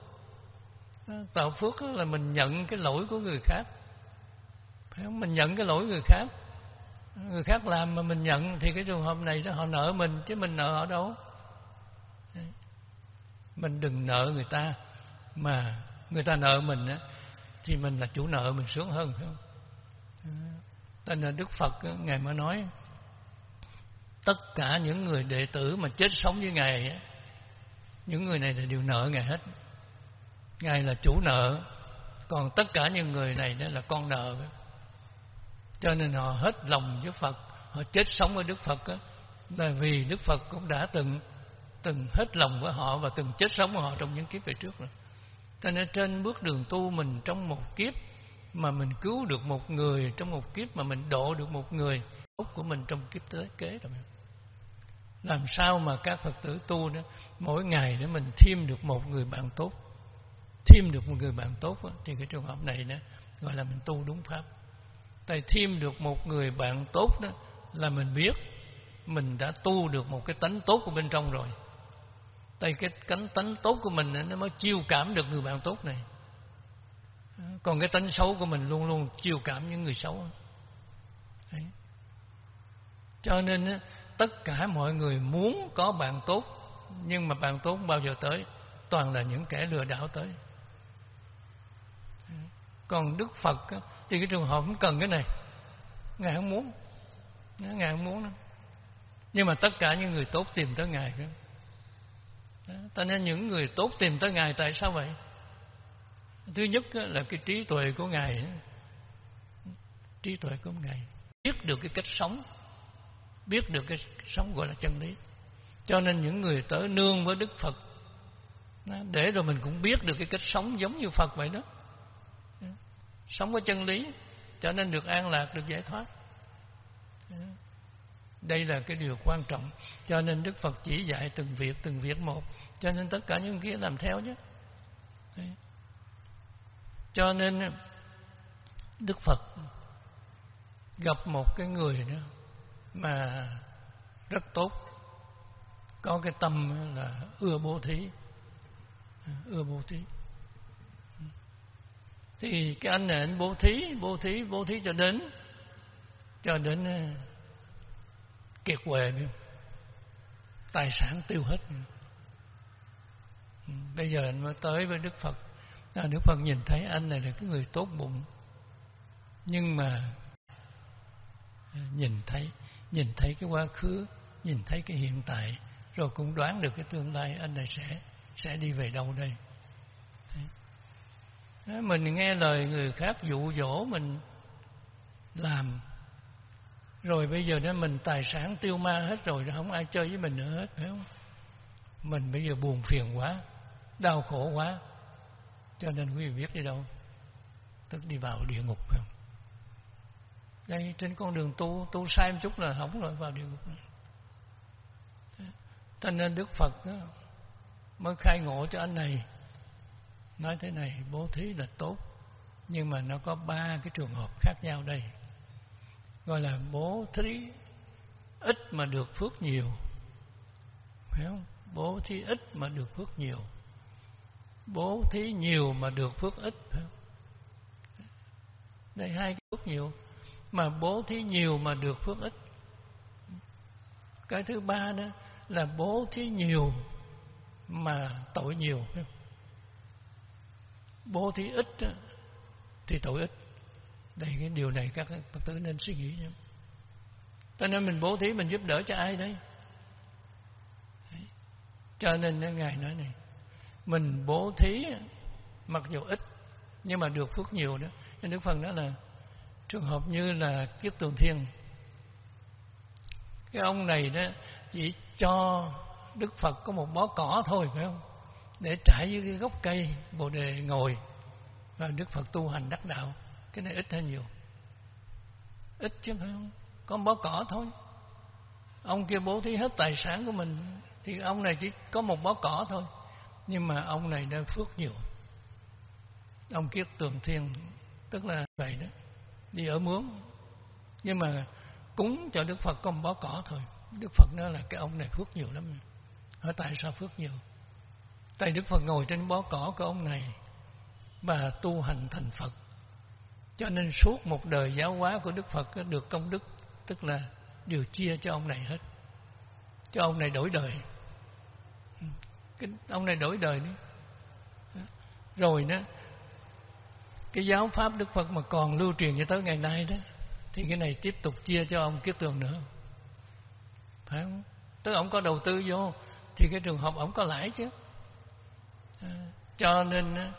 À, tạo phước là mình nhận cái lỗi của người khác. Phải không? Mình nhận cái lỗi người khác. Người khác làm mà mình nhận thì cái trường hợp này đó họ nợ mình chứ mình nợ họ đâu? Mình đừng nợ người ta. Mà người ta nợ mình á thì mình là chủ nợ mình sướng hơn phải không? Tên là Đức Phật Ngài mới nói Tất cả những người đệ tử mà chết sống với Ngài Những người này là đều nợ Ngài hết. Ngài là chủ nợ Còn tất cả những người này đó là con nợ. Cho nên họ hết lòng với Phật Họ chết sống với Đức Phật đó, Là vì Đức Phật cũng đã từng Từng hết lòng với họ Và từng chết sống với họ trong những kiếp về trước rồi. Cho nên trên bước đường tu mình trong một kiếp mà mình cứu được một người trong một kiếp mà mình độ được một người tốt của mình trong kiếp tới kế rồi. Làm sao mà các phật tử tu đó mỗi ngày để mình thêm được một người bạn tốt thêm được một người bạn tốt đó, thì cái trường hợp này đó gọi là mình tu đúng pháp. Tại thêm được một người bạn tốt đó là mình biết mình đã tu được một cái tánh tốt của bên trong rồi tại cái cánh tánh tốt của mình nó mới chiêu cảm được người bạn tốt này. Còn cái tánh xấu của mình luôn luôn chiêu cảm những người xấu. Đấy. cho nên tất cả mọi người muốn có bạn tốt, nhưng mà bạn tốt bao giờ tới? Toàn là những kẻ lừa đảo tới. Còn đức phật thì cái trường hợp không cần cái này. Ngài không muốn. Ngài không muốn đâu. Nhưng mà tất cả những người tốt tìm tới ngài đó cho nên những người tốt tìm tới ngài, tại sao vậy? Thứ nhất là cái trí tuệ của ngài trí tuệ của ngài. Biết được cái cách sống. Biết được cái sống gọi là chân lý. Cho nên những người tới nương với đức phật để rồi mình cũng biết được cái cách sống giống như phật vậy đó. Sống với chân lý, cho nên được an lạc, được giải thoát đây là cái điều quan trọng. Cho nên đức phật chỉ dạy từng việc từng việc một. Cho nên tất cả những kia làm theo chứ cho nên đức phật gặp một cái người đó mà rất tốt. Có cái tâm là ưa bố thí. Ưa bố thí. Thì cái anh này anh bố thí bố thí bố thí cho đến cho đến kiệt quệ tài sản tiêu hết. Ừ, bây giờ anh mới tới với đức phật. À, đức phật nhìn thấy anh này là cái người tốt bụng. Nhưng mà à, nhìn thấy nhìn thấy cái quá khứ, nhìn thấy cái hiện tại, rồi cũng đoán được cái tương lai, anh này sẽ sẽ đi về đâu đây? Mình nghe lời người khác dụ dỗ mình làm rồi bây giờ nó mình tài sản tiêu ma hết rồi nó không ai chơi với mình nữa hết phải không? Mình bây giờ buồn phiền quá đau khổ quá. Cho nên quý vị biết đi đâu tức đi vào địa ngục phải không? Đây trên con đường tu tu sai một chút là không rồi vào địa ngục. Cho nên đức phật đó, mới khai ngộ cho anh này. Nói thế này bố thí là tốt nhưng mà nó có ba cái trường hợp khác nhau đây gọi là bố thí. Ít mà được phước nhiều. Phải không? Bố thí ít mà được phước nhiều. Bố thí nhiều mà được phước ít, phải không? Đây hai cái phước nhiều. Mà bố thí nhiều mà được phước ít. Cái thứ ba đó là bố thí nhiều mà tội nhiều, phải không? bố thí ít thì tội ít đây, cái điều này các phật tử nên suy nghĩ nhé. Cho nên mình bố thí mình giúp đỡ cho ai đấy. Cho nên ngài nói này, mình bố thí, mặc dù ít, nhưng mà được phước nhiều đó. Nên đức phần đó là, trường hợp như là kiếp tường thiên, cái ông này đó chỉ cho đức phật có một bó cỏ thôi, phải không? Để trải dưới cái gốc cây bồ đề ngồi, và đức phật tu hành đắc đạo cái này ít hay nhiều? Ít chứ phải không? Có bó cỏ thôi. Ông kia bố thí hết tài sản của mình, thì ông này chỉ có một bó cỏ thôi. Nhưng mà ông này đã phước nhiều. Ông kiết tường thiên, tức là vậy đó. Đi ở mướn. Nhưng mà cúng cho đức phật có một bó cỏ thôi. Đức phật nói là cái ông này phước nhiều lắm. Hỏi tại sao phước nhiều? Tại đức phật ngồi trên bó cỏ của ông này và tu hành thành phật cho nên suốt một đời giáo hóa của đức phật được công đức tức là đều chia cho ông này hết. Cho ông này đổi đời. Cái ông này đổi đời đi. Rồi đó cái giáo pháp đức phật mà còn lưu truyền cho tới ngày nay đó thì cái này tiếp tục chia cho ông kiếp tường nữa. Phải không? Tức ông có đầu tư vô thì cái trường hợp ông có lãi chứ. À, cho nên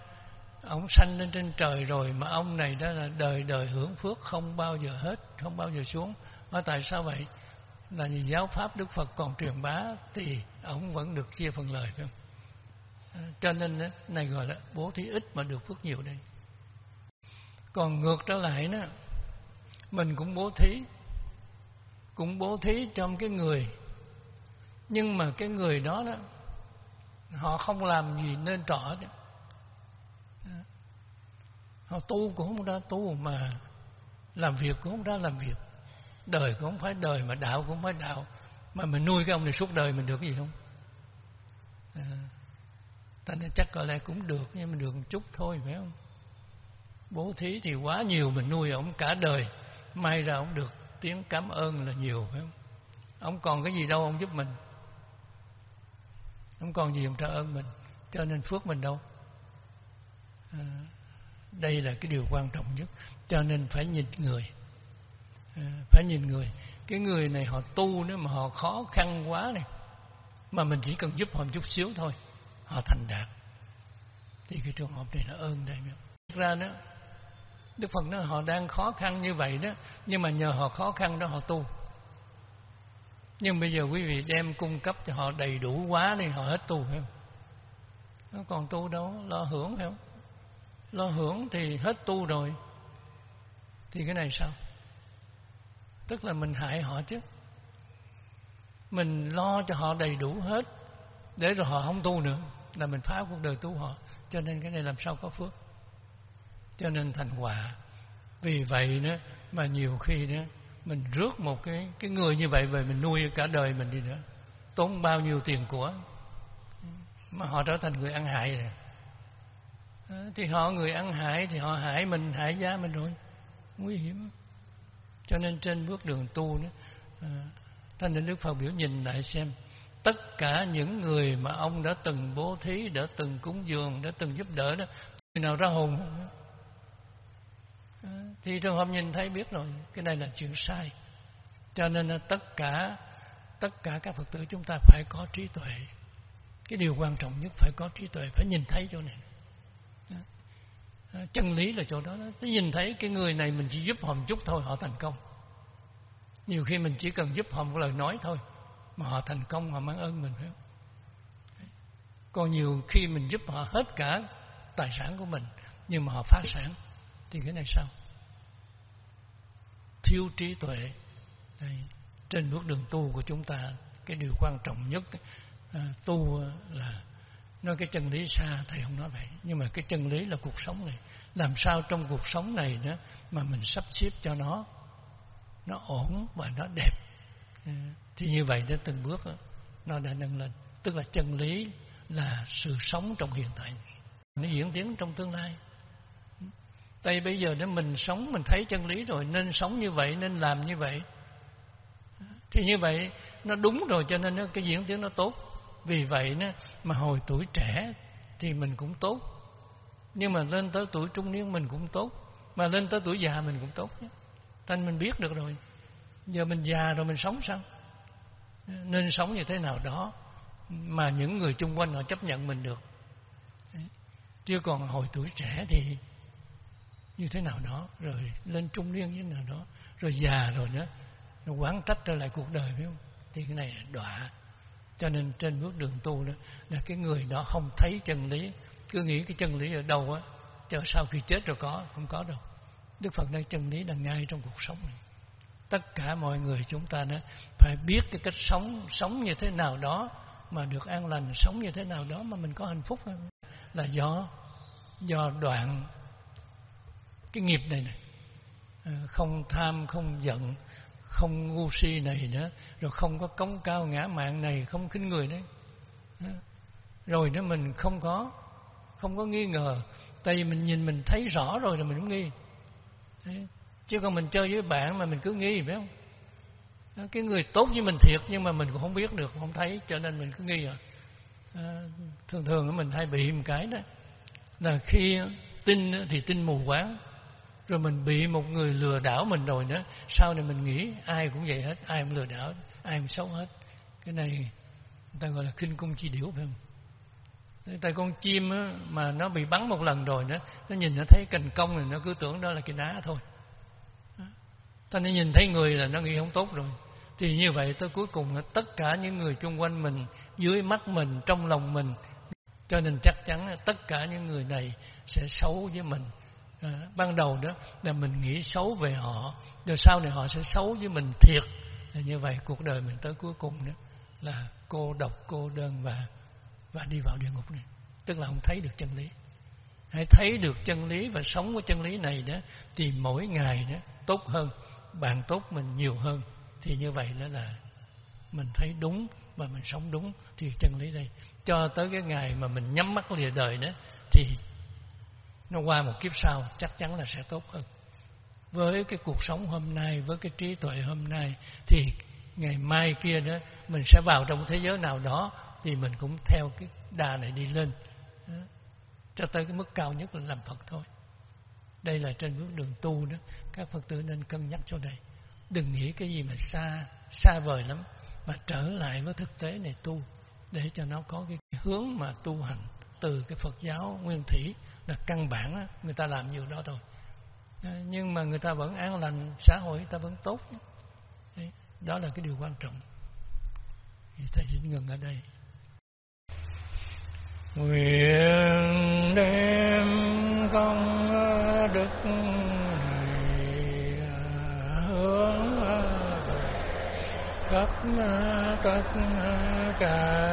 ông sanh lên trên trời rồi mà ông này đó là đời đời hưởng phước không bao giờ hết, không bao giờ xuống. Mà tại sao vậy? Là vì giáo pháp đức phật còn truyền bá thì ông vẫn được chia phần lời, phải không? À, cho nên này gọi là bố thí ít mà được phước nhiều đây. Còn ngược trở lại đó, mình cũng bố thí, cũng bố thí trong cái người. Nhưng mà cái người đó đó, họ không làm gì nên trọ đó họ tu cũng không ra tu mà làm việc cũng không ra làm việc. Đời cũng không phải đời mà đạo cũng không phải đạo. Mà mình nuôi cái ông này suốt đời mình được cái gì không? À, ta nên chắc có lẽ cũng được nhưng mà được một chút thôi phải không? Bố thí thì quá nhiều mình nuôi ông cả đời. May ra ông được tiếng cảm ơn là nhiều phải không? Ông còn cái gì đâu ông giúp mình. Ông còn gì ông trả ơn mình. Cho nên phước mình đâu. À, đây là cái điều quan trọng nhất. Cho nên phải nhìn người. À, phải nhìn người. Cái người này họ tu nếu mà họ khó khăn quá này mà mình chỉ cần giúp họ một chút xíu thôi họ thành đạt. Thì cái trường hợp này là ơn đây Thực ra đó Đức Phật nói họ đang khó khăn như vậy đó nhưng mà nhờ họ khó khăn đó họ tu. Nhưng bây giờ quý vị đem cung cấp cho họ đầy đủ quá đi họ hết tu phải không? Nó còn tu đâu lo hưởng phải không? Lo hưởng thì hết tu rồi. Thì cái này sao? Tức là mình hại họ chứ. Mình lo cho họ đầy đủ hết, để rồi họ không tu nữa, là mình phá cuộc đời tu họ. Cho nên cái này làm sao có phước? Cho nên thành quả. Vì vậy đó mà nhiều khi đó mình rước một cái cái người như vậy về mình nuôi cả đời mình đi nữa. Tốn bao nhiêu tiền của? Mà họ trở thành người ăn hại rồi. Ờ, thì họ người ăn hại, thì họ hại mình, hại giá mình rồi. Nguy hiểm. Cho nên trên bước đường tu đó ờ, thanh định đức phật biểu nhìn lại xem, tất cả những người mà ông đã từng bố thí, đã từng cúng dường, đã từng giúp đỡ đó, người nào ra hồn? Không thì trong hôm nhìn thấy biết rồi, cái này là chuyện sai. Cho nên là tất cả tất cả các phật tử chúng ta phải có trí tuệ. Cái điều quan trọng nhất phải có trí tuệ, phải nhìn thấy chỗ này. Ờ, chân lý là chỗ đó đó. Nhìn thấy cái người này mình chỉ giúp họ một chút thôi họ thành công. Nhiều khi mình chỉ cần giúp họ một lời nói thôi mà họ thành công họ mang ơn mình phải không? Còn nhiều khi mình giúp họ hết cả tài sản của mình nhưng mà họ phá sản thì cái này sao? Thiếu trí tuệ. Đây, trên bước đường tu của chúng ta cái điều quan trọng nhất à, tu à, là nói cái chân lý xa thầy không nói vậy. Nhưng mà cái chân lý là cuộc sống này. Làm sao trong cuộc sống này đó mà mình sắp xếp cho nó nó ổn và nó đẹp? Ừ, thì như vậy đến từng bước đó, nó đã nâng lên. Tức là chân lý là sự sống trong hiện tại. Nó diễn tiến trong tương lai. Tại bây giờ nếu mình sống mình thấy chân lý rồi nên sống như vậy nên làm như vậy. Thì như vậy nó đúng rồi cho nên cái diễn tiến nó tốt. Vì vậy nó mà hồi tuổi trẻ thì mình cũng tốt. Nhưng mà lên tới tuổi trung niên mình cũng tốt. Mà lên tới tuổi già mình cũng tốt. Thành mình biết được rồi. Giờ mình già rồi mình sống sao? Nên sống như thế nào đó mà những người chung quanh họ chấp nhận mình được. Chứ còn hồi tuổi trẻ thì như thế nào đó, rồi lên trung niên như thế nào đó, rồi già rồi nữa, nó quán trách trở lại cuộc đời, phải không thì cái này là đọa cho nên trên bước đường tu đó, là cái người đó không thấy chân lý. Cứ nghĩ cái chân lý ở đâu á, chờ sau khi chết rồi có, không có đâu. Đức phật nói chân lý là ngay trong cuộc sống này. Tất cả mọi người chúng ta đó phải biết cái cách sống sống như thế nào đó, mà được an lành, sống như thế nào đó mà mình có hạnh phúc là do do đoạn cái nghiệp này này. Ờ, không tham, không giận không ngu si này nữa rồi không có cống cao ngã mạng này không khinh người đấy. Rồi nữa mình không có không có nghi ngờ. Tại vì mình nhìn mình thấy rõ rồi là mình cũng nghi. Chứ còn mình chơi với bạn mà mình cứ nghi phải không? Cái người tốt với mình thiệt nhưng mà mình cũng không biết được không thấy cho nên mình cứ nghi à, à thường thường mình hay bị một cái đó là khi tin thì tin mù quáng rồi mình bị một người lừa đảo mình rồi nữa. Sau này mình nghĩ ai cũng vậy hết ai cũng lừa đảo ai cũng xấu hết. Cái này người ta gọi là khinh cung chi điểu phải không? Tại con chim á, mà nó bị bắn một lần rồi nữa nó nhìn nó thấy cành công rồi nó cứ tưởng đó là cái đá thôi. Ta nó nhìn thấy người là nó nghĩ không tốt rồi. Thì như vậy tới cuối cùng là tất cả những người chung quanh mình dưới mắt mình trong lòng mình cho nên chắc chắn là tất cả những người này sẽ xấu với mình à, ban đầu đó là mình nghĩ xấu về họ rồi sau này họ sẽ xấu với mình thiệt. Là như vậy cuộc đời mình tới cuối cùng đó là cô độc cô đơn và và đi vào địa ngục này. Tức là không thấy được chân lý. Hãy thấy được chân lý và sống với chân lý này đó thì mỗi ngày đó tốt hơn bạn tốt mình nhiều hơn. Thì như vậy đó là mình thấy đúng và mình sống đúng thì chân lý đây. Cho tới cái ngày mà mình nhắm mắt lìa đời đó thì nó qua một kiếp sau, chắc chắn là sẽ tốt hơn. Với cái cuộc sống hôm nay, với cái trí tuệ hôm nay, thì ngày mai kia đó, mình sẽ vào trong thế giới nào đó, thì mình cũng theo cái đà này đi lên. Cho tới cái mức cao nhất là làm Phật thôi. Đây là trên bước đường tu đó. Các Phật tử nên cân nhắc cho đây đừng nghĩ cái gì mà xa xa vời lắm, mà trở lại với thực tế này tu, để cho nó có cái hướng mà tu hành từ cái Phật giáo nguyên thủy là căn bản đó, người ta làm nhiều đó thôi. Nhưng mà người ta vẫn an lành xã hội người ta vẫn tốt. Đó là cái điều quan trọng. Thì thầy xin ngừng ở đây. Nguyện đem công đức này hướng khắp tất cả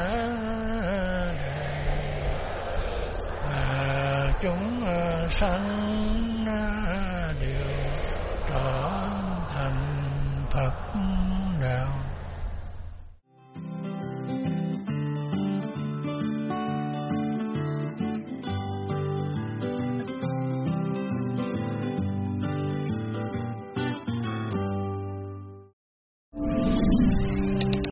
chúng ờ, sanh đều trở thành Phật.